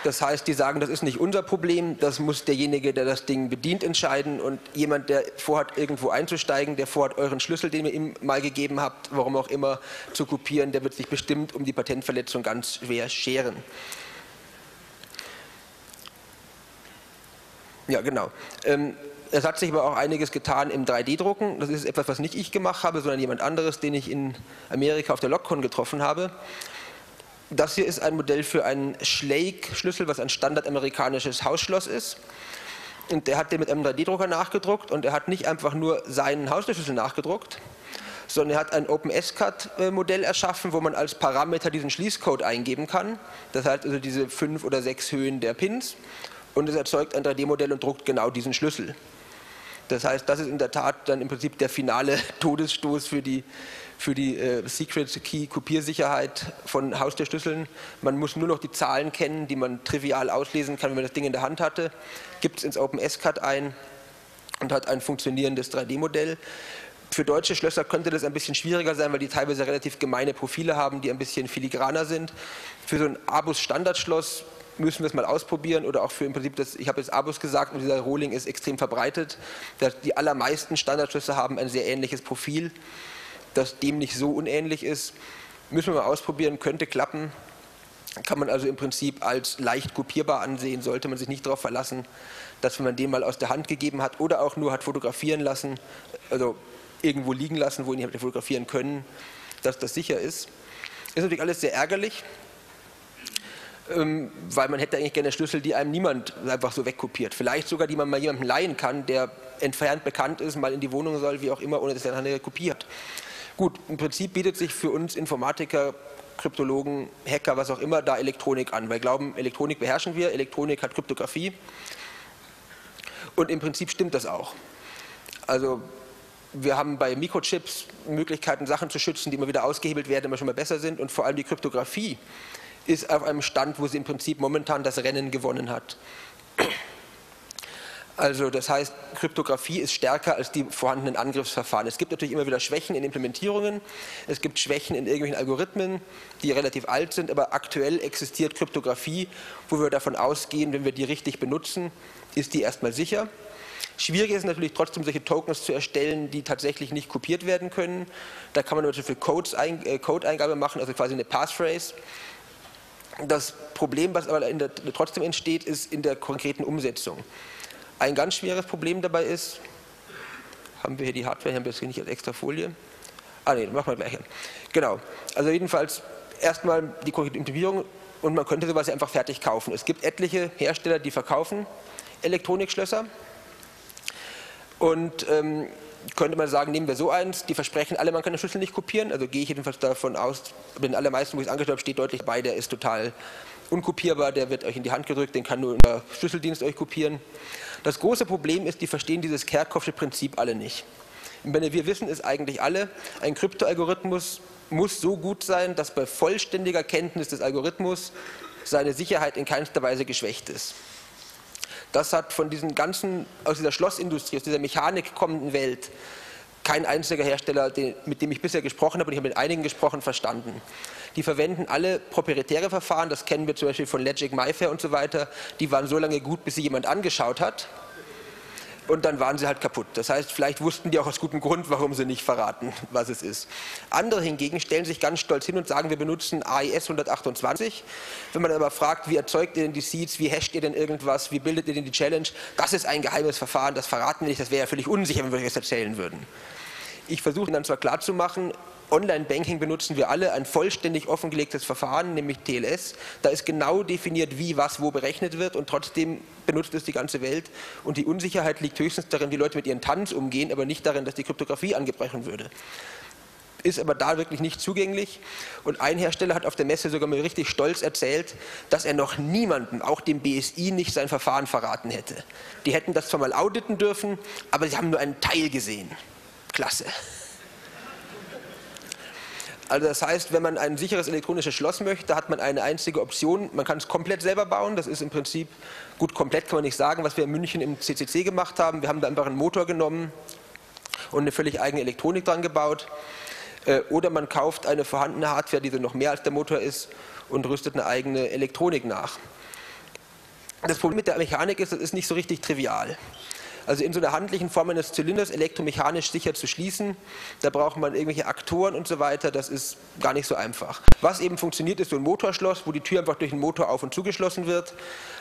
Das heißt, die sagen, das ist nicht unser Problem, das muss derjenige, der das Ding bedient, entscheiden. Und jemand, der vorhat, irgendwo einzusteigen, der vorhat, euren Schlüssel, den ihr ihm mal gegeben habt, warum auch immer, zu kopieren, der wird sich bestimmt um die Patentverletzung ganz schwer scheren. Ja, genau. Ähm, es hat sich aber auch einiges getan im 3D-Drucken. Das ist etwas, was nicht ich gemacht habe, sondern jemand anderes, den ich in Amerika auf der LockCon getroffen habe. Das hier ist ein Modell für einen Schlake-Schlüssel, was ein standardamerikanisches Hausschloss ist. Und der hat den mit einem 3D-Drucker nachgedruckt und er hat nicht einfach nur seinen Hausschlüssel nachgedruckt, sondern er hat ein OpenSCAD-Modell erschaffen, wo man als Parameter diesen Schließcode eingeben kann. Das heißt also diese fünf oder sechs Höhen der Pins und es erzeugt ein 3D-Modell und druckt genau diesen Schlüssel. Das heißt, das ist in der Tat dann im Prinzip der finale Todesstoß für die, für die äh, Secret Key Kopiersicherheit von Haustürschlüsseln. Man muss nur noch die Zahlen kennen, die man trivial auslesen kann, wenn man das Ding in der Hand hatte, gibt es ins OpenSCAD ein und hat ein funktionierendes 3D-Modell. Für deutsche Schlösser könnte das ein bisschen schwieriger sein, weil die teilweise relativ gemeine Profile haben, die ein bisschen filigraner sind. Für so ein Abus-Standardschloss müssen wir es mal ausprobieren oder auch für im Prinzip das, ich habe jetzt Abus gesagt und dieser Rohling ist extrem verbreitet. Die allermeisten Standardschlüsse haben ein sehr ähnliches Profil, das dem nicht so unähnlich ist. Müssen wir mal ausprobieren, könnte klappen. Kann man also im Prinzip als leicht kopierbar ansehen, sollte man sich nicht darauf verlassen, dass wenn man den mal aus der Hand gegeben hat oder auch nur hat fotografieren lassen, also irgendwo liegen lassen, wo ihn hätte fotografieren können, dass das sicher ist. Ist natürlich alles sehr ärgerlich, ähm, weil man hätte eigentlich gerne Schlüssel, die einem niemand einfach so wegkopiert. Vielleicht sogar, die man mal jemandem leihen kann, der entfernt bekannt ist, mal in die Wohnung soll, wie auch immer, ohne dass er eine kopiert. Gut, im Prinzip bietet sich für uns Informatiker, Kryptologen, Hacker, was auch immer, da Elektronik an. Weil wir glauben, Elektronik beherrschen wir, Elektronik hat Kryptographie. Und im Prinzip stimmt das auch. Also wir haben bei Mikrochips Möglichkeiten, Sachen zu schützen, die immer wieder ausgehebelt werden, immer schon mal besser sind. Und vor allem die Kryptographie ist auf einem Stand, wo sie im Prinzip momentan das Rennen gewonnen hat. Also das heißt, Kryptographie ist stärker als die vorhandenen Angriffsverfahren. Es gibt natürlich immer wieder Schwächen in Implementierungen, es gibt Schwächen in irgendwelchen Algorithmen, die relativ alt sind, aber aktuell existiert Kryptographie, wo wir davon ausgehen, wenn wir die richtig benutzen, ist die erstmal sicher. Schwierig ist natürlich trotzdem, solche Tokens zu erstellen, die tatsächlich nicht kopiert werden können. Da kann man zum Beispiel äh, Code-Eingabe machen, also quasi eine Passphrase. Das Problem, was aber der, trotzdem entsteht, ist in der konkreten Umsetzung. Ein ganz schweres Problem dabei ist, haben wir hier die Hardware, hier haben wir es nicht als extra Folie. Ah ne, machen wir gleich. Genau. Also jedenfalls erstmal die konkrete Implementierung und man könnte sowas einfach fertig kaufen. Es gibt etliche Hersteller, die verkaufen Elektronikschlösser und ähm, könnte man sagen, nehmen wir so eins, die versprechen alle, man kann den Schlüssel nicht kopieren, also gehe ich jedenfalls davon aus, bei den allermeisten, wo ich es angeschaut habe, steht deutlich bei, der ist total unkopierbar, der wird euch in die Hand gedrückt, den kann nur der Schlüsseldienst euch kopieren. Das große Problem ist, die verstehen dieses Kerckhoffsche Prinzip alle nicht. wir wissen es eigentlich alle, ein Kryptoalgorithmus muss so gut sein, dass bei vollständiger Kenntnis des Algorithmus seine Sicherheit in keinster Weise geschwächt ist. Das hat von diesen ganzen, aus dieser Schlossindustrie, aus dieser Mechanik kommenden Welt, kein einziger Hersteller, mit dem ich bisher gesprochen habe, und ich habe mit einigen gesprochen, verstanden. Die verwenden alle proprietäre Verfahren, das kennen wir zum Beispiel von Logic, MyFair und so weiter. Die waren so lange gut, bis sie jemand angeschaut hat und dann waren sie halt kaputt. Das heißt, vielleicht wussten die auch aus gutem Grund, warum sie nicht verraten, was es ist. Andere hingegen stellen sich ganz stolz hin und sagen, wir benutzen AES 128. Wenn man aber fragt, wie erzeugt ihr denn die Seeds, wie hasht ihr denn irgendwas, wie bildet ihr denn die Challenge, das ist ein geheimes Verfahren, das verraten wir nicht, das wäre ja völlig unsicher, wenn wir euch das erzählen würden. Ich versuche dann zwar klarzumachen, Online-Banking benutzen wir alle ein vollständig offengelegtes Verfahren, nämlich TLS. Da ist genau definiert, wie, was, wo berechnet wird und trotzdem benutzt es die ganze Welt. Und die Unsicherheit liegt höchstens darin, wie Leute mit ihren Tanz umgehen, aber nicht darin, dass die Kryptographie angebrochen würde. Ist aber da wirklich nicht zugänglich. Und ein Hersteller hat auf der Messe sogar mal richtig stolz erzählt, dass er noch niemandem, auch dem BSI, nicht sein Verfahren verraten hätte. Die hätten das zwar mal auditen dürfen, aber sie haben nur einen Teil gesehen. Klasse. Also das heißt, wenn man ein sicheres elektronisches Schloss möchte, hat man eine einzige Option. Man kann es komplett selber bauen. Das ist im Prinzip, gut, komplett kann man nicht sagen, was wir in München im CCC gemacht haben. Wir haben da einfach einen Motor genommen und eine völlig eigene Elektronik dran gebaut. Äh, oder man kauft eine vorhandene Hardware, die noch mehr als der Motor ist und rüstet eine eigene Elektronik nach. Das Problem mit der Mechanik ist, das ist nicht so richtig trivial. Also in so einer handlichen Form eines Zylinders elektromechanisch sicher zu schließen, da braucht man irgendwelche Aktoren und so weiter, das ist gar nicht so einfach. Was eben funktioniert, ist so ein Motorschloss, wo die Tür einfach durch den Motor auf- und zugeschlossen wird.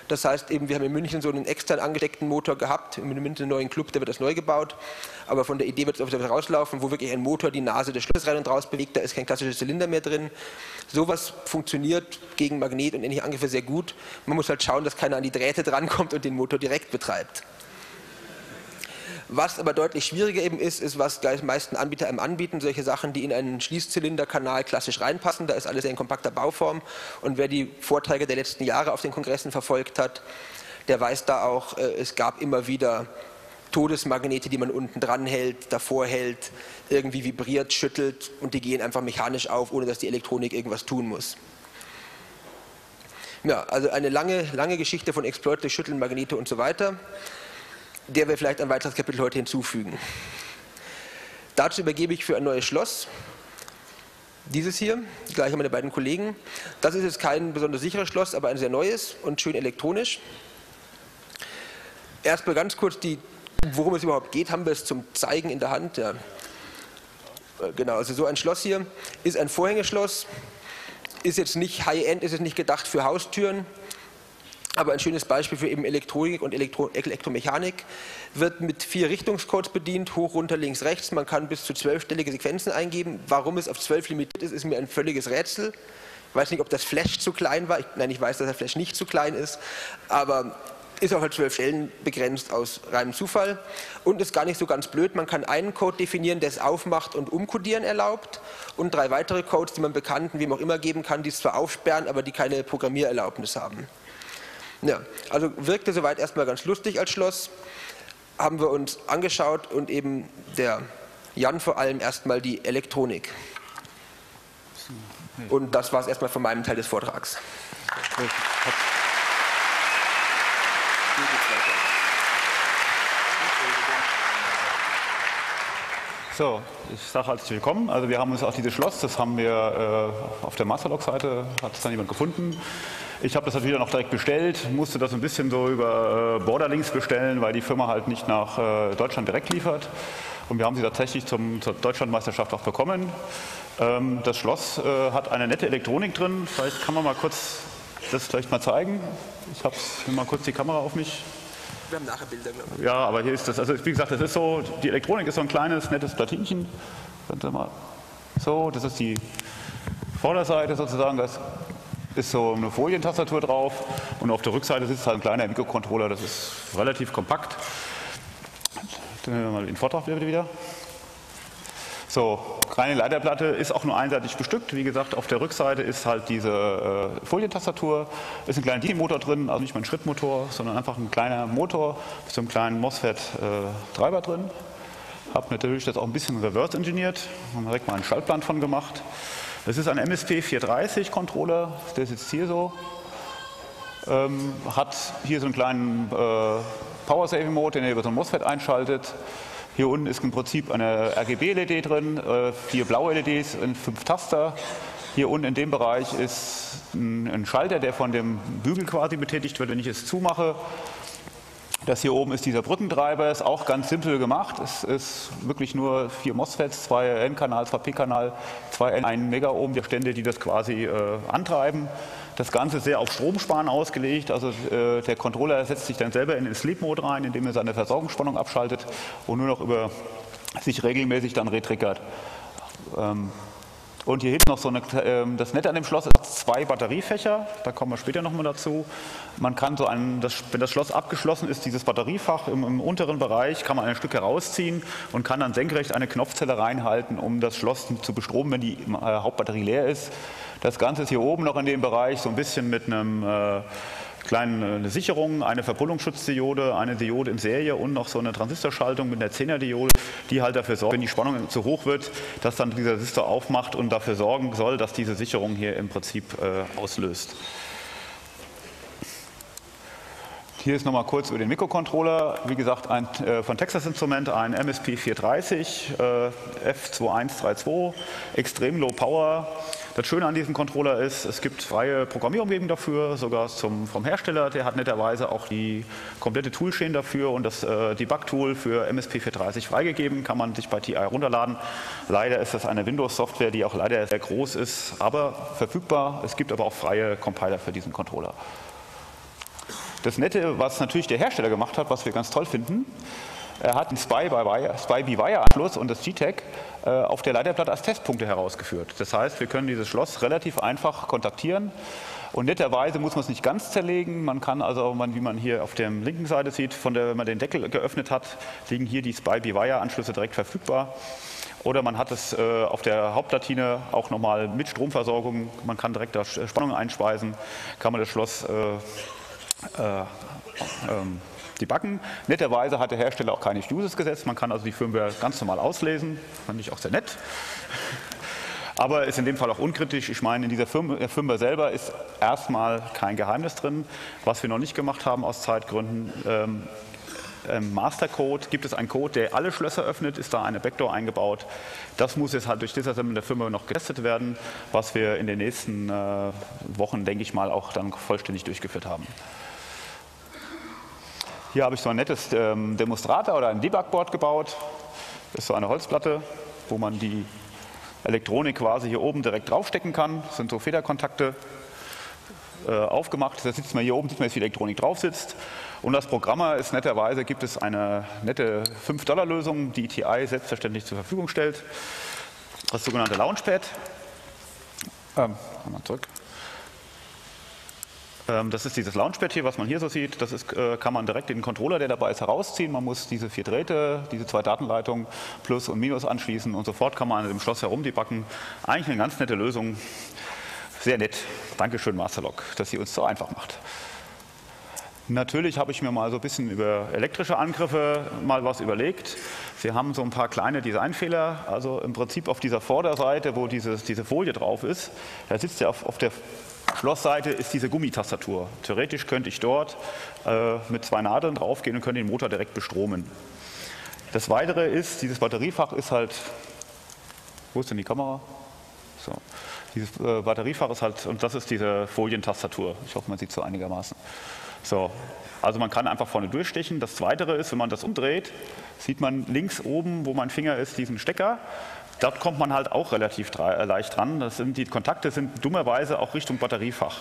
Das heißt eben, wir haben in München so einen extern angesteckten Motor gehabt, in München neuen Club, der wird das neu gebaut, aber von der Idee wird es auf wieder rauslaufen, wo wirklich ein Motor die Nase des Schlosses rein und raus bewegt, da ist kein klassischer Zylinder mehr drin. Sowas funktioniert gegen Magnet und ähnliche Angriffe sehr gut. Man muss halt schauen, dass keiner an die Drähte drankommt und den Motor direkt betreibt. Was aber deutlich schwieriger eben ist, ist, was die meisten Anbieter einem anbieten, solche Sachen, die in einen Schließzylinderkanal klassisch reinpassen. Da ist alles in kompakter Bauform. Und wer die Vorträge der letzten Jahre auf den Kongressen verfolgt hat, der weiß da auch, äh, es gab immer wieder Todesmagnete, die man unten dran hält, davor hält, irgendwie vibriert, schüttelt und die gehen einfach mechanisch auf, ohne dass die Elektronik irgendwas tun muss. Ja, also eine lange, lange Geschichte von Exploit durch Schütteln, Magnete und so weiter der wir vielleicht ein weiteres Kapitel heute hinzufügen. Dazu übergebe ich für ein neues Schloss dieses hier, gleich meine beiden Kollegen. Das ist jetzt kein besonders sicheres Schloss, aber ein sehr neues und schön elektronisch. Erstmal ganz kurz, die, worum es überhaupt geht, haben wir es zum Zeigen in der Hand. Ja. Äh, genau, also so ein Schloss hier ist ein Vorhängeschloss, ist jetzt nicht High-End, ist jetzt nicht gedacht für Haustüren, aber ein schönes Beispiel für eben Elektronik und Elektro Elektromechanik wird mit vier Richtungscodes bedient, hoch, runter, links, rechts. Man kann bis zu zwölfstellige Sequenzen eingeben. Warum es auf zwölf limitiert ist, ist mir ein völliges Rätsel. Ich weiß nicht, ob das Flash zu klein war. Ich, nein, ich weiß, dass der Flash nicht zu klein ist. Aber ist auch halt zwölf Stellen begrenzt aus reinem Zufall und ist gar nicht so ganz blöd. Man kann einen Code definieren, der es aufmacht und umkodieren erlaubt und drei weitere Codes, die man Bekannten, wem auch immer geben kann, die es zwar aufsperren, aber die keine Programmiererlaubnis haben. Ja, also wirkte soweit erstmal ganz lustig als Schloss, haben wir uns angeschaut und eben der Jan vor allem erstmal die Elektronik. Und das war es erstmal von meinem Teil des Vortrags. So, ich sage herzlich willkommen. Also wir haben uns auch dieses Schloss, das haben wir äh, auf der Masterlog-Seite, hat es dann jemand gefunden. Ich habe das natürlich noch direkt bestellt, musste das ein bisschen so über äh, Borderlinks bestellen, weil die Firma halt nicht nach äh, Deutschland direkt liefert. Und wir haben sie tatsächlich zum, zur Deutschlandmeisterschaft auch bekommen. Ähm, das Schloss äh, hat eine nette Elektronik drin. Vielleicht kann man mal kurz das vielleicht mal zeigen. Ich habe mal kurz die Kamera auf mich. Wir haben nachher Bilder, glaube ich. Ja, aber hier ist das, also wie gesagt, das ist so, die Elektronik ist so ein kleines, nettes Platinchen. So, das ist die Vorderseite sozusagen, das ist so eine Folientastatur drauf und auf der Rückseite sitzt halt ein kleiner Mikrocontroller, das ist relativ kompakt. Dann nehmen wir mal den Vortrag wieder. So, kleine Leiterplatte ist auch nur einseitig bestückt. Wie gesagt, auf der Rückseite ist halt diese äh, Folientastatur, ist ein kleiner DC-Motor drin, also nicht mal ein Schrittmotor, sondern einfach ein kleiner Motor mit so einem kleinen MOSFET-Treiber äh, drin. Habe natürlich das auch ein bisschen reverse engineert, haben direkt mal einen Schaltplan von gemacht. Das ist ein MSP 430 Controller, der sitzt hier so, ähm, hat hier so einen kleinen äh, Power Saving Mode, den er über so ein MOSFET einschaltet. Hier unten ist im Prinzip eine RGB-LED drin, äh, vier blaue LEDs und fünf Taster. Hier unten in dem Bereich ist ein, ein Schalter, der von dem Bügel quasi betätigt wird, wenn ich es zumache. Das hier oben ist dieser Brückentreiber, ist auch ganz simpel gemacht. Es ist wirklich nur vier MOSFETs, zwei N-Kanal, zwei P-Kanal, zwei N, ein Megaohm der Stände, die das quasi äh, antreiben. Das Ganze sehr auf Stromsparen ausgelegt. Also äh, der Controller setzt sich dann selber in den Sleep Mode rein, indem er seine Versorgungsspannung abschaltet und nur noch über sich regelmäßig dann retriggert. Ähm, und hier hinten noch so eine, ähm, das Nette an dem Schloss ist zwei Batteriefächer, da kommen wir später nochmal dazu. Man kann so ein, das, wenn das Schloss abgeschlossen ist, dieses Batteriefach im, im, unteren Bereich, kann man ein Stück herausziehen und kann dann senkrecht eine Knopfzelle reinhalten, um das Schloss zu bestromen, wenn die äh, Hauptbatterie leer ist. Das Ganze ist hier oben noch in dem Bereich so ein bisschen mit einem äh, kleine Sicherung, eine Verpullungsschutzdiode, eine Diode in Serie und noch so eine Transistorschaltung mit einer 10er Diode, die halt dafür sorgt, wenn die Spannung zu hoch wird, dass dann dieser Resistor aufmacht und dafür sorgen soll, dass diese Sicherung hier im Prinzip äh, auslöst. Hier ist nochmal kurz über den Mikrocontroller. Wie gesagt, ein äh, von Texas Instrument, ein MSP 430 äh, F2132, extrem low power. Das Schöne an diesem Controller ist, es gibt freie Programmierumgebung dafür, sogar zum, vom Hersteller. Der hat netterweise auch die komplette Toolchain dafür und das äh, Debug-Tool für MSP430 freigegeben. Kann man sich bei TI runterladen. Leider ist das eine Windows-Software, die auch leider sehr groß ist, aber verfügbar. Es gibt aber auch freie Compiler für diesen Controller. Das Nette, was natürlich der Hersteller gemacht hat, was wir ganz toll finden, hat den SPI-by-Wire-Anschluss und das GTEC äh, auf der Leiterplatte als Testpunkte herausgeführt. Das heißt, wir können dieses Schloss relativ einfach kontaktieren. Und netterweise muss man es nicht ganz zerlegen. Man kann also, wie man hier auf der linken Seite sieht, von der, wenn man den Deckel geöffnet hat, liegen hier die SPI-by-Wire-Anschlüsse direkt verfügbar. Oder man hat es äh, auf der Hauptplatine auch nochmal mit Stromversorgung. Man kann direkt da Spannung einspeisen, kann man das Schloss äh, äh, ähm, die Backen. Netterweise hat der Hersteller auch keine Fuses gesetzt. Man kann also die Firmware ganz normal auslesen. Fand ich auch sehr nett. Aber ist in dem Fall auch unkritisch. Ich meine, in dieser Firmware selber ist erstmal kein Geheimnis drin. Was wir noch nicht gemacht haben aus Zeitgründen, ähm, ähm, Mastercode, gibt es einen Code, der alle Schlösser öffnet, ist da eine Backdoor eingebaut. Das muss jetzt halt durch Disassembly der Firma noch getestet werden, was wir in den nächsten äh, Wochen, denke ich mal, auch dann vollständig durchgeführt haben. Hier habe ich so ein nettes ähm, Demonstrator oder ein Debugboard gebaut. Das ist so eine Holzplatte, wo man die Elektronik quasi hier oben direkt draufstecken kann. Das sind so Federkontakte äh, aufgemacht. Da sitzt man hier oben, sieht man jetzt, wie die Elektronik drauf sitzt. Und das Programmer ist netterweise, gibt es eine nette 5-Dollar-Lösung, die TI selbstverständlich zur Verfügung stellt. Das sogenannte Launchpad. Ähm, mal zurück. Ähm, das ist dieses Launchpad hier, was man hier so sieht. Das ist, äh, kann man direkt den Controller, der dabei ist, herausziehen. Man muss diese vier Drähte, diese zwei Datenleitungen Plus und Minus anschließen und sofort kann man an dem Schloss herumdebacken. Eigentlich eine ganz nette Lösung. Sehr nett. Dankeschön, Masterlock, dass sie uns so einfach macht. Natürlich habe ich mir mal so ein bisschen über elektrische Angriffe mal was überlegt. Sie haben so ein paar kleine Designfehler. Also im Prinzip auf dieser Vorderseite, wo dieses, diese Folie drauf ist, da sitzt ja auf, auf der Schlossseite ist diese Gummitastatur. Theoretisch könnte ich dort äh, mit zwei Nadeln draufgehen und könnte den Motor direkt bestromen. Das Weitere ist, dieses Batteriefach ist halt, wo ist denn die Kamera? So. Dieses äh, Batteriefach ist halt, und das ist diese Folientastatur. Ich hoffe, man sieht so einigermaßen. So, also man kann einfach vorne durchstechen. Das Zweite ist, wenn man das umdreht, sieht man links oben, wo mein Finger ist, diesen Stecker. Dort kommt man halt auch relativ äh, leicht dran. Das sind, die Kontakte sind dummerweise auch Richtung Batteriefach.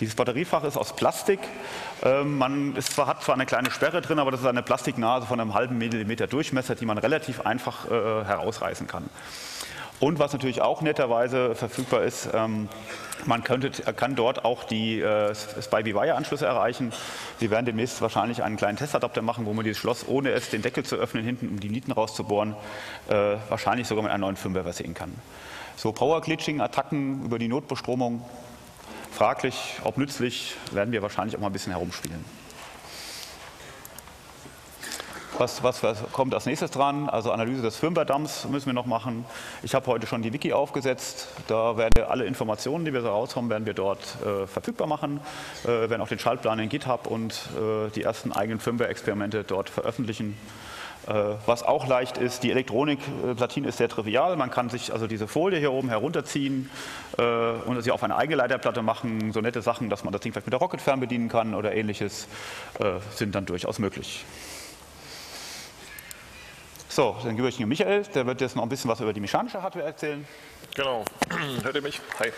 Dieses Batteriefach ist aus Plastik. Ähm, man zwar, hat zwar eine kleine Sperre drin, aber das ist eine Plastiknase von einem halben Millimeter Durchmesser, die man relativ einfach äh, herausreißen kann. Und was natürlich auch netterweise verfügbar ist, ähm, man könnte, kann dort auch die äh, Spy-Wire-Anschlüsse erreichen. Sie werden demnächst wahrscheinlich einen kleinen Testadapter machen, wo man dieses Schloss, ohne es den Deckel zu öffnen, hinten um die Nieten rauszubohren, äh, wahrscheinlich sogar mit einem neuen Firmware versehen kann. So Power-Glitching-Attacken über die Notbestromung, fraglich, ob nützlich, werden wir wahrscheinlich auch mal ein bisschen herumspielen. Was, was, was, kommt als nächstes dran? Also Analyse des Firmware-Dumps müssen wir noch machen. Ich habe heute schon die Wiki aufgesetzt. Da werden wir alle Informationen, die wir so rauskommen, werden wir dort äh, verfügbar machen. Äh, werden auch den Schaltplan in GitHub und äh, die ersten eigenen Firmware-Experimente dort veröffentlichen. Äh, was auch leicht ist, die Elektronikplatine ist sehr trivial. Man kann sich also diese Folie hier oben herunterziehen äh, und sie auf eine eigene Leiterplatte machen. So nette Sachen, dass man das Ding vielleicht mit der Rocket fernbedienen kann oder ähnliches, äh, sind dann durchaus möglich. So, dann gebe ich den Michael, der wird jetzt noch ein bisschen was über die mechanische Hardware erzählen. Genau. Hört ihr mich? Hi.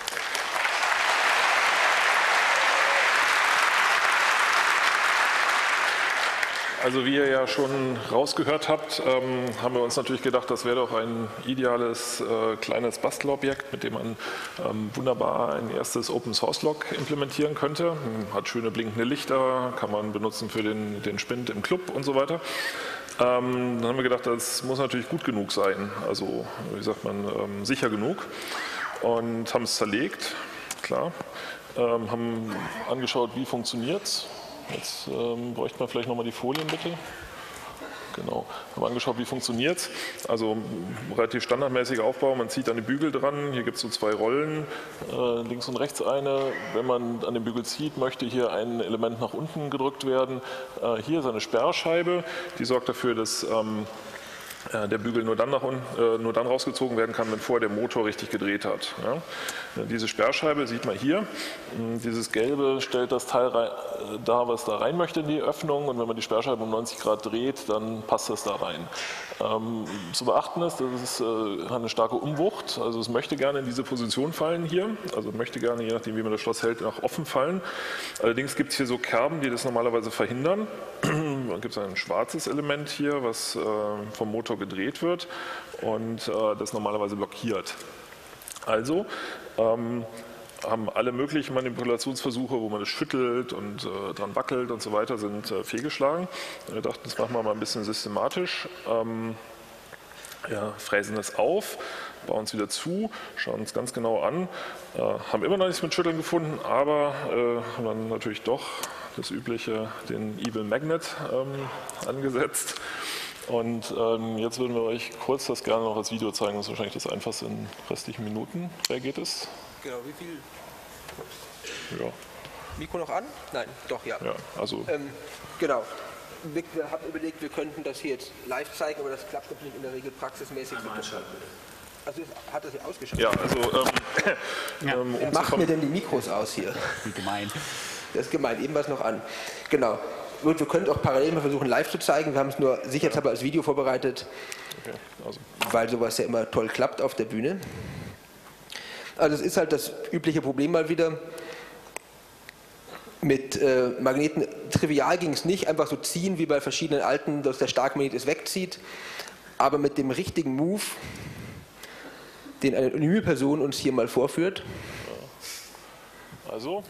Also wie ihr ja schon rausgehört habt, ähm, haben wir uns natürlich gedacht, das wäre doch ein ideales äh, kleines Bastelobjekt, mit dem man ähm, wunderbar ein erstes Open Source Log implementieren könnte. Hat schöne blinkende Lichter, kann man benutzen für den, den Spind im Club und so weiter. Ähm, dann haben wir gedacht, das muss natürlich gut genug sein, also wie sagt man, ähm, sicher genug und haben es zerlegt, klar, ähm, haben angeschaut, wie funktioniert es. Jetzt ähm, bräuchte man vielleicht nochmal die Folien bitte. Genau. Haben angeschaut, wie funktioniert es. Also relativ standardmäßiger Aufbau. Man zieht an den Bügel dran. Hier gibt es so zwei Rollen, äh, links und rechts eine. Wenn man an den Bügel zieht, möchte hier ein Element nach unten gedrückt werden. Äh, hier ist eine Sperrscheibe, die sorgt dafür, dass ähm, äh, der Bügel nur dann, nach äh, nur dann rausgezogen werden kann, wenn vorher der Motor richtig gedreht hat. Äh, diese Sperrscheibe sieht man hier. Hm, dieses Gelbe stellt das Teil dar, was da rein möchte in die Öffnung und wenn man die Sperrscheibe um 90 Grad dreht, dann passt das da rein. Ähm, zu beachten ist, das ist äh, eine starke Umwucht, also es möchte gerne in diese Position fallen hier, also möchte gerne, je nachdem wie man das Schloss hält, nach offen fallen. Allerdings gibt es hier so Kerben, die das normalerweise verhindern. Gibt es ein schwarzes Element hier, was äh, vom Motor gedreht wird und äh, das normalerweise blockiert. Also ähm, haben alle möglichen Manipulationsversuche, wo man es schüttelt und äh, dran wackelt und so weiter, sind äh, fehlgeschlagen. Wir dachten, das machen wir mal ein bisschen systematisch. Ähm, ja, fräsen es auf, bauen es wieder zu, schauen es ganz genau an, äh, haben immer noch nichts mit Schütteln gefunden, aber äh, haben dann natürlich doch das übliche, den Evil Magnet ähm, angesetzt. Und ähm, jetzt würden wir euch kurz das gerne noch als Video zeigen. Das ist wahrscheinlich das einfachste in restlichen Minuten. Wer geht es? Genau, wie viel? Ja. Mikro noch an? Nein, doch, ja. Ja, also. Ähm, genau. Wir, haben überlegt, wir könnten das hier jetzt live zeigen, aber das klappt natürlich in der Regel praxismäßig. Also hat das hier ausgeschaltet? Ja, also. Ähm, ähm, um Macht mir denn die Mikros aus hier? Wie gemein. Das ist gemein, eben was noch an. Genau. Und wir können auch parallel mal versuchen, live zu zeigen. Wir haben es nur sicherheitshalber als Video vorbereitet, okay, also. weil sowas ja immer toll klappt auf der Bühne. Also es ist halt das übliche Problem mal wieder. Mit äh, Magneten, trivial ging es nicht, einfach so ziehen wie bei verschiedenen alten, dass der Starkmagnet es wegzieht. Aber mit dem richtigen Move, den eine anonyme Person uns hier mal vorführt, also,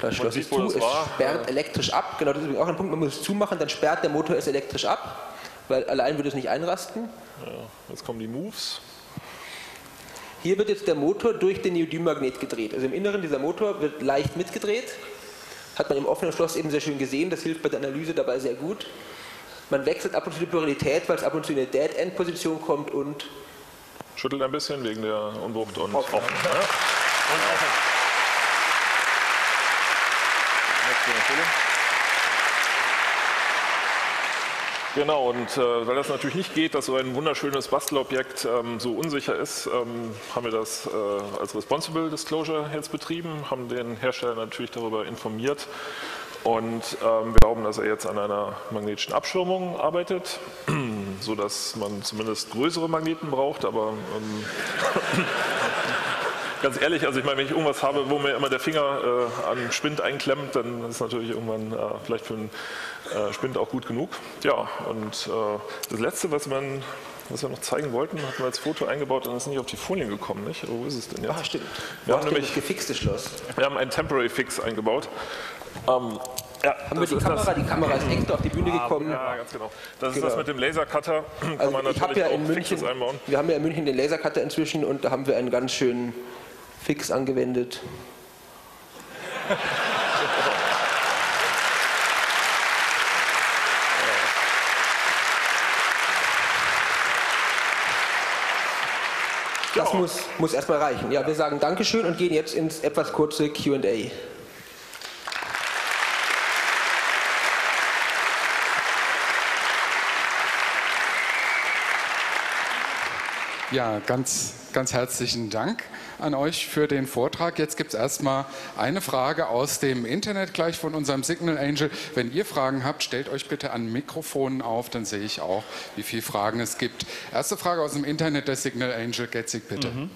das Schloss ist zu, es war. sperrt elektrisch ab. Genau, das ist auch ein Punkt, man muss es zumachen, dann sperrt der Motor es elektrisch ab, weil allein würde es nicht einrasten. Ja, jetzt kommen die Moves. Hier wird jetzt der Motor durch den Neodymmagnet gedreht. Also im Inneren dieser Motor wird leicht mitgedreht. Hat man im offenen Schloss eben sehr schön gesehen. Das hilft bei der Analyse dabei sehr gut. Man wechselt ab und zu die Pluralität, weil es ab und zu in eine Dead-End-Position kommt und schüttelt ein bisschen wegen der Unwucht und offen. offen ja. Und offen. Genau, und äh, weil das natürlich nicht geht, dass so ein wunderschönes Bastelobjekt ähm, so unsicher ist, ähm, haben wir das äh, als Responsible Disclosure jetzt betrieben, haben den Hersteller natürlich darüber informiert. Und ähm, wir glauben, dass er jetzt an einer magnetischen Abschirmung arbeitet, sodass man zumindest größere Magneten braucht, aber ähm, ganz ehrlich, also ich meine, wenn ich irgendwas habe, wo mir immer der Finger äh, an Spind einklemmt, dann ist es natürlich irgendwann äh, vielleicht für einen äh, Spind auch gut genug. Ja, und äh, das Letzte, was man was wir noch zeigen wollten, hatten wir als Foto eingebaut und ist nicht auf die Folien gekommen, nicht? Aber wo ist es denn jetzt? Ah, stimmt. Wir haben nämlich gefixte Schloss. Wir haben einen Temporary Fix eingebaut. Ähm, ja, haben wir die Kamera? Das. Die Kamera ist extra auf die Bühne ah, gekommen. Ja, ganz genau. Das genau. ist das mit dem Lasercutter. Kann also man natürlich ja auch in München, einbauen. Wir haben ja in München den Lasercutter inzwischen und da haben wir einen ganz schönen Fix angewendet. Das muss, muss erstmal reichen. Ja, wir sagen Dankeschön und gehen jetzt ins etwas kurze QA. Ja, ganz, ganz herzlichen Dank an euch für den Vortrag. Jetzt gibt es erstmal eine Frage aus dem Internet gleich von unserem Signal Angel. Wenn ihr Fragen habt, stellt euch bitte an Mikrofonen auf, dann sehe ich auch, wie viele Fragen es gibt. Erste Frage aus dem Internet, der Signal Angel, Getzig, bitte. Mhm.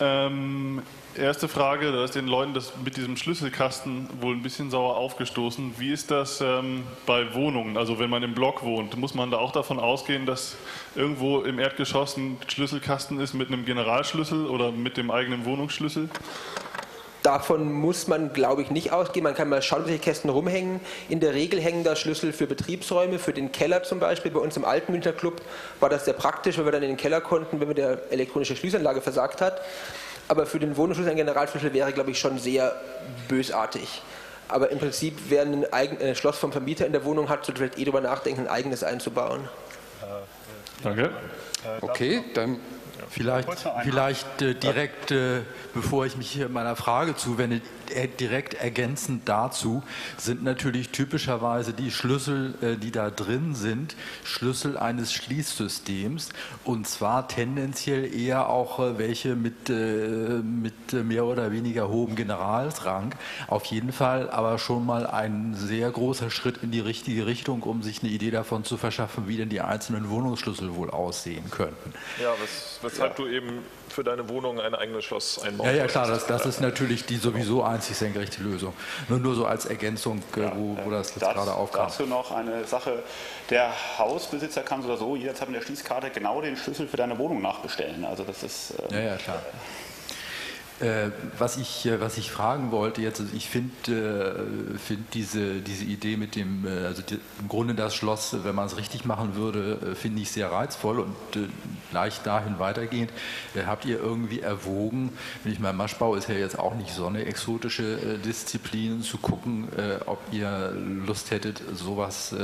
Ähm, Erste Frage, da ist den Leuten das mit diesem Schlüsselkasten wohl ein bisschen sauer aufgestoßen. Wie ist das ähm, bei Wohnungen? Also wenn man im Block wohnt, muss man da auch davon ausgehen, dass irgendwo im Erdgeschoss ein Schlüsselkasten ist mit einem Generalschlüssel oder mit dem eigenen Wohnungsschlüssel? Davon muss man, glaube ich, nicht ausgehen. Man kann mal schauen, welche Kästen rumhängen. In der Regel hängen da Schlüssel für Betriebsräume, für den Keller zum Beispiel. Bei uns im alten Club war das sehr praktisch, weil wir dann in den Keller konnten, wenn mir der elektronische Schließanlage versagt hat aber für den Wohnungsschlüssel ein Generalschlüssel wäre, glaube ich, schon sehr bösartig. Aber im Prinzip, wer ein, eigen, ein Schloss vom Vermieter in der Wohnung hat, sollte vielleicht eh darüber nachdenken, ein eigenes einzubauen. Danke. Okay, dann Vielleicht, vielleicht äh, direkt, äh, bevor ich mich hier meiner Frage zuwende, direkt ergänzend dazu sind natürlich typischerweise die Schlüssel, äh, die da drin sind, Schlüssel eines Schließsystems und zwar tendenziell eher auch äh, welche mit, äh, mit mehr oder weniger hohem Generalsrang. Auf jeden Fall aber schon mal ein sehr großer Schritt in die richtige Richtung, um sich eine Idee davon zu verschaffen, wie denn die einzelnen Wohnungsschlüssel wohl aussehen könnten. Ja, wes weshalb ja. du eben für deine Wohnung ein eigenes Schloss einbauen Ja, ja, klar, das, das ist natürlich die sowieso einzig senkrechte Lösung. Nur, nur so als Ergänzung, äh, ja, wo, wo, das jetzt das, gerade aufkam. Dazu noch eine Sache. Der Hausbesitzer kann so oder so jederzeit mit der Schließkarte genau den Schlüssel für deine Wohnung nachbestellen. Also das ist... Ähm, ja, ja, klar. Äh, was, ich, äh, was ich fragen wollte jetzt, also ich finde äh, find diese, diese Idee mit dem, äh, also die, im Grunde das Schloss, wenn man es richtig machen würde, finde ich sehr reizvoll und leicht dahin weitergehend. habt ihr irgendwie erwogen, wenn ich meine, Maschbau ist ja jetzt auch nicht so eine exotische Disziplin, zu gucken, ob ihr Lust hättet, sowas,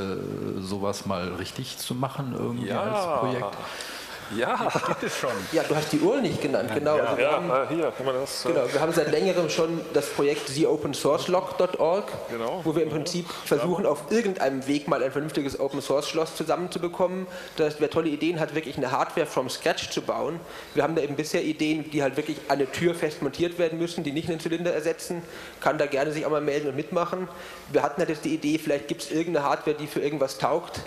sowas mal richtig zu machen irgendwie ja. als Projekt? Ja, gibt es schon. Ja, du hast die Uhr nicht genannt, genau. Ja, also ja haben, äh, hier kann man das. Genau, wir haben seit längerem schon das Projekt theopensourcelog.org, genau. wo wir im Prinzip versuchen, auf irgendeinem Weg mal ein vernünftiges Open Source Schloss zusammenzubekommen. Das, wer tolle Ideen hat, wirklich eine Hardware from scratch zu bauen. Wir haben da eben bisher Ideen, die halt wirklich an der Tür fest montiert werden müssen, die nicht einen Zylinder ersetzen. Kann da gerne sich auch mal melden und mitmachen. Wir hatten halt jetzt die Idee, vielleicht gibt es irgendeine Hardware, die für irgendwas taugt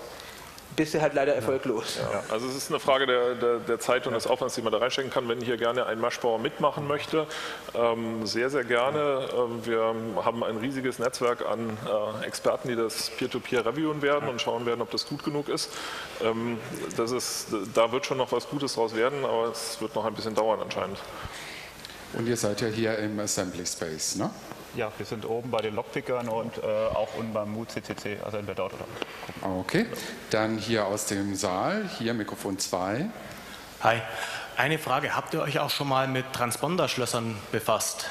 bisher halt leider erfolglos. Ja, also es ist eine Frage der, der, der, Zeit und des Aufwands, die man da reinstecken kann. Wenn hier gerne ein Maschbauer mitmachen möchte, ähm, sehr, sehr gerne. Ähm, wir haben ein riesiges Netzwerk an äh, Experten, die das Peer-to-Peer -Peer reviewen werden und schauen werden, ob das gut genug ist. Ähm, das ist. Da wird schon noch was Gutes draus werden, aber es wird noch ein bisschen dauern anscheinend. Und ihr seid ja hier im Assembly Space, ne? Ja, wir sind oben bei den Lockpickern und äh, auch unten beim MUT CCC, also entweder dort oder. Gucken. Okay, dann hier aus dem Saal, hier Mikrofon 2. Hi, eine Frage, habt ihr euch auch schon mal mit Transponderschlössern befasst?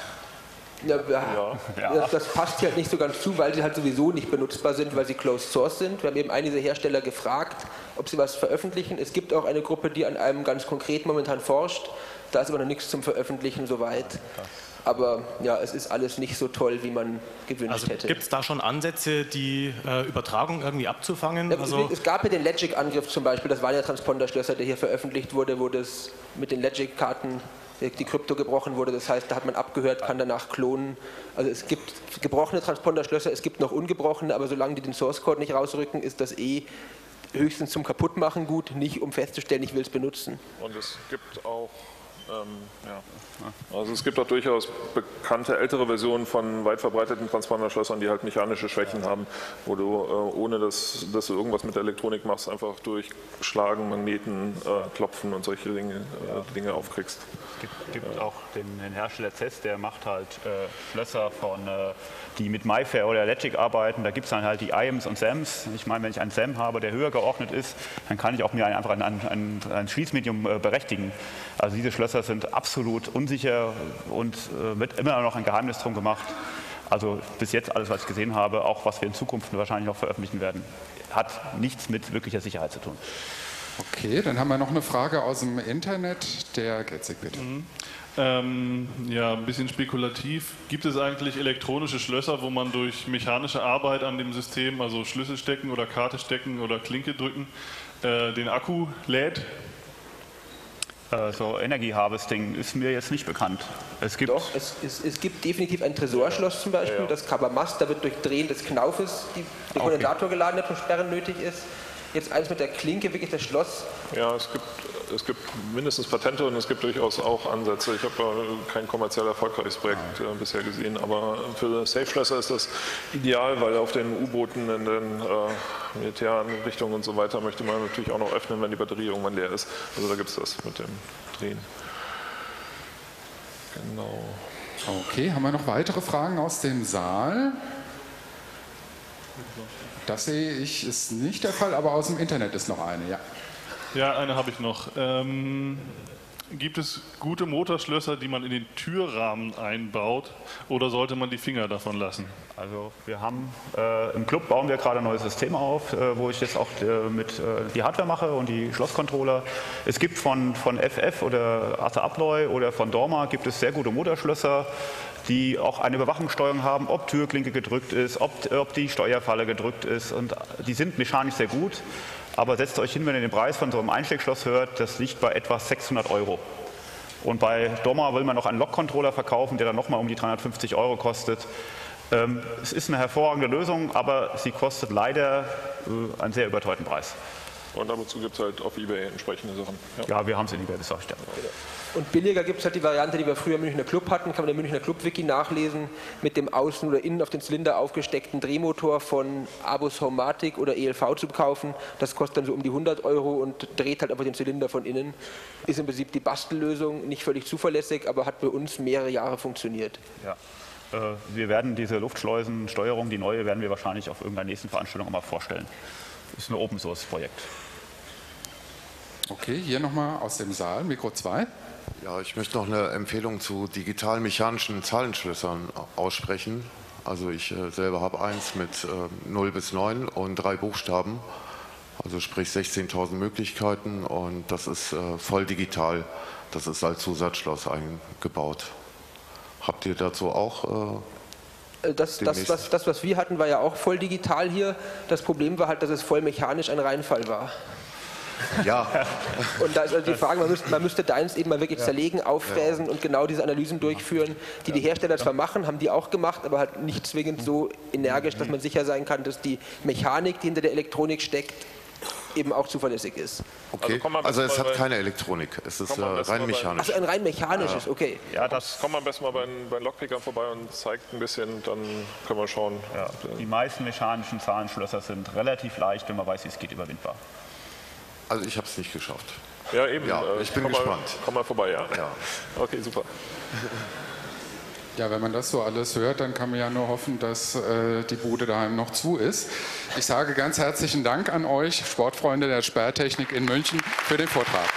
Ja, ja. Das, das, passt halt nicht so ganz zu, weil sie halt sowieso nicht benutzbar sind, weil sie closed source sind. Wir haben eben einige Hersteller gefragt, ob sie was veröffentlichen. Es gibt auch eine Gruppe, die an einem ganz konkret momentan forscht. Da ist aber noch nichts zum Veröffentlichen soweit. Aber ja, es ist alles nicht so toll, wie man gewünscht also hätte. Gibt es da schon Ansätze, die äh, Übertragung irgendwie abzufangen? Ja, also es gab ja den Legic-Angriff zum Beispiel, das war der Transponderschlösser, der hier veröffentlicht wurde, wo das mit den Legic-Karten die Krypto gebrochen wurde. Das heißt, da hat man abgehört, kann danach klonen. Also es gibt gebrochene Transponderschlösser, es gibt noch ungebrochene, aber solange die den Source Code nicht rausrücken, ist das eh höchstens zum Kaputtmachen gut, nicht um festzustellen, ich will es benutzen. Und es gibt auch ja. Also es gibt auch durchaus bekannte ältere Versionen von weit verbreiteten Transponderschlössern, die halt mechanische Schwächen haben, wo du äh, ohne dass, dass, du irgendwas mit der Elektronik machst, einfach durch Schlagen, Magneten, äh, Klopfen und solche Dinge, äh, Dinge aufkriegst. Es gibt, gibt auch den, den, Hersteller CES, der macht halt äh, Schlösser von äh, die mit MyFair oder Logic arbeiten, da gibt es dann halt die IAMs und SAMs. Ich meine, wenn ich einen SAM habe, der höher geordnet ist, dann kann ich auch mir einfach ein, ein, ein Schließmedium äh, berechtigen. Also diese Schlösser sind absolut unsicher und äh, wird immer noch ein Geheimnis drum gemacht. Also bis jetzt alles, was ich gesehen habe, auch was wir in Zukunft wahrscheinlich noch veröffentlichen werden, hat nichts mit wirklicher Sicherheit zu tun. Okay, dann haben wir noch eine Frage aus dem Internet. Der Getzig, bitte. Mhm. Ähm, ja, ein bisschen spekulativ. Gibt es eigentlich elektronische Schlösser, wo man durch mechanische Arbeit an dem System, also Schlüssel stecken oder Karte stecken oder Klinke drücken, äh, den Akku lädt? Äh, so Energieharvesting ist mir jetzt nicht bekannt. Es gibt Doch, es, es, es gibt definitiv ein Tresorschloss zum Beispiel, ja, ja. das Kabamast, da wird durch Drehen des Knaufes die, der okay. Kondensator geladen, der zum Sperren nötig ist jetzt eins mit der Klinke, wirklich das Schloss? Ja, es gibt, es gibt mindestens Patente und es gibt durchaus auch Ansätze. Ich habe kein kommerziell erfolgreiches Projekt äh, bisher gesehen, aber für Safe-Schlösser ist das ideal, weil auf den U-Booten in den äh, Militärrichtungen und so weiter möchte man natürlich auch noch öffnen, wenn die Batterie irgendwann leer ist. Also da gibt es das mit dem Drehen. Genau. Okay, haben wir noch weitere Fragen aus dem Saal? Das sehe ich, ist nicht der Fall, aber aus dem Internet ist noch eine, ja. Ja, eine habe ich noch. Ähm, Gibt es gute Motorschlösser, die man in den Türrahmen einbaut oder sollte man die Finger davon lassen? Also wir haben äh, im Club bauen wir gerade ein neues System auf, äh, wo ich jetzt auch äh, mit äh, die Hardware mache und die Schlosscontroller. Es gibt von, von FF oder Arthur Abloy oder von Dorma gibt es sehr gute Motorschlösser, die auch eine Überwachungssteuerung haben, ob Türklinke gedrückt ist, ob, ob die Steuerfalle gedrückt ist und die sind mechanisch sehr gut. Aber setzt euch hin, wenn ihr den Preis von so einem Einsteckschloss hört, das liegt bei etwa 600 Euro. Und bei Dommer will man noch einen Lock-Controller verkaufen, der dann nochmal um die 350 Euro kostet. Ähm, es ist eine hervorragende Lösung, aber sie kostet leider äh, einen sehr überteuerten Preis. Und dazu gibt es halt auf Ebay entsprechende Sachen. Ja, ja wir haben es in Ebay, das sage ich dir. Und billiger gibt es halt die Variante, die wir früher im Münchner Club hatten, kann man im Münchner Club-Wiki nachlesen, mit dem außen oder innen auf den Zylinder aufgesteckten Drehmotor von Abus Homematic oder ELV zu kaufen. Das kostet dann so um die 100 Euro und dreht halt einfach den Zylinder von innen. Ist im Prinzip die Bastellösung, nicht völlig zuverlässig, aber hat bei uns mehrere Jahre funktioniert. Ja. Äh, wir werden diese Luftschleusensteuerung, die neue, werden wir wahrscheinlich auf irgendeiner nächsten Veranstaltung auch mal vorstellen. Das ist ein Open-Source-Projekt. Okay, hier nochmal aus dem Saal, Mikro 2. Ja, ich möchte noch eine Empfehlung zu digital-mechanischen Zahlenschlössern aussprechen. Also ich äh, selber habe eins mit äh, 0 bis 9 und drei Buchstaben, also sprich 16.000 Möglichkeiten und das ist äh, voll digital. Das ist als Zusatzschloss eingebaut. Habt ihr dazu auch äh, das, das, was, das, was wir hatten, war ja auch voll digital hier. Das Problem war halt, dass es voll mechanisch ein Reinfall war. Ja. Und da ist also die Frage, man müsste, man müsste deins eben mal wirklich ja. zerlegen, auffräsen ja. und genau diese Analysen durchführen, die die Hersteller zwar machen, haben die auch gemacht, aber halt nicht zwingend so energisch, dass man sicher sein kann, dass die Mechanik, die hinter der Elektronik steckt, eben auch zuverlässig ist. Okay, also, also es hat keine Elektronik, es ist äh, rein mechanisch. Also ein rein mechanisches, ja. okay. Ja, das kommt man am besten mal bei, bei Lockpickern vorbei und zeigt ein bisschen, dann können wir schauen. Ja. Die meisten mechanischen Zahlenschlösser sind relativ leicht, wenn man weiß, wie es geht, überwindbar. Also ich habe es nicht geschafft. Ja, eben. Ja, äh, ich bin komm gespannt. Mal, komm mal vorbei, ja. ja. Okay, super. Ja, wenn man das so alles hört, dann kann man ja nur hoffen, dass äh, die Bude daheim noch zu ist. Ich sage ganz herzlichen Dank an euch, Sportfreunde der Sperrtechnik in München, für den Vortrag.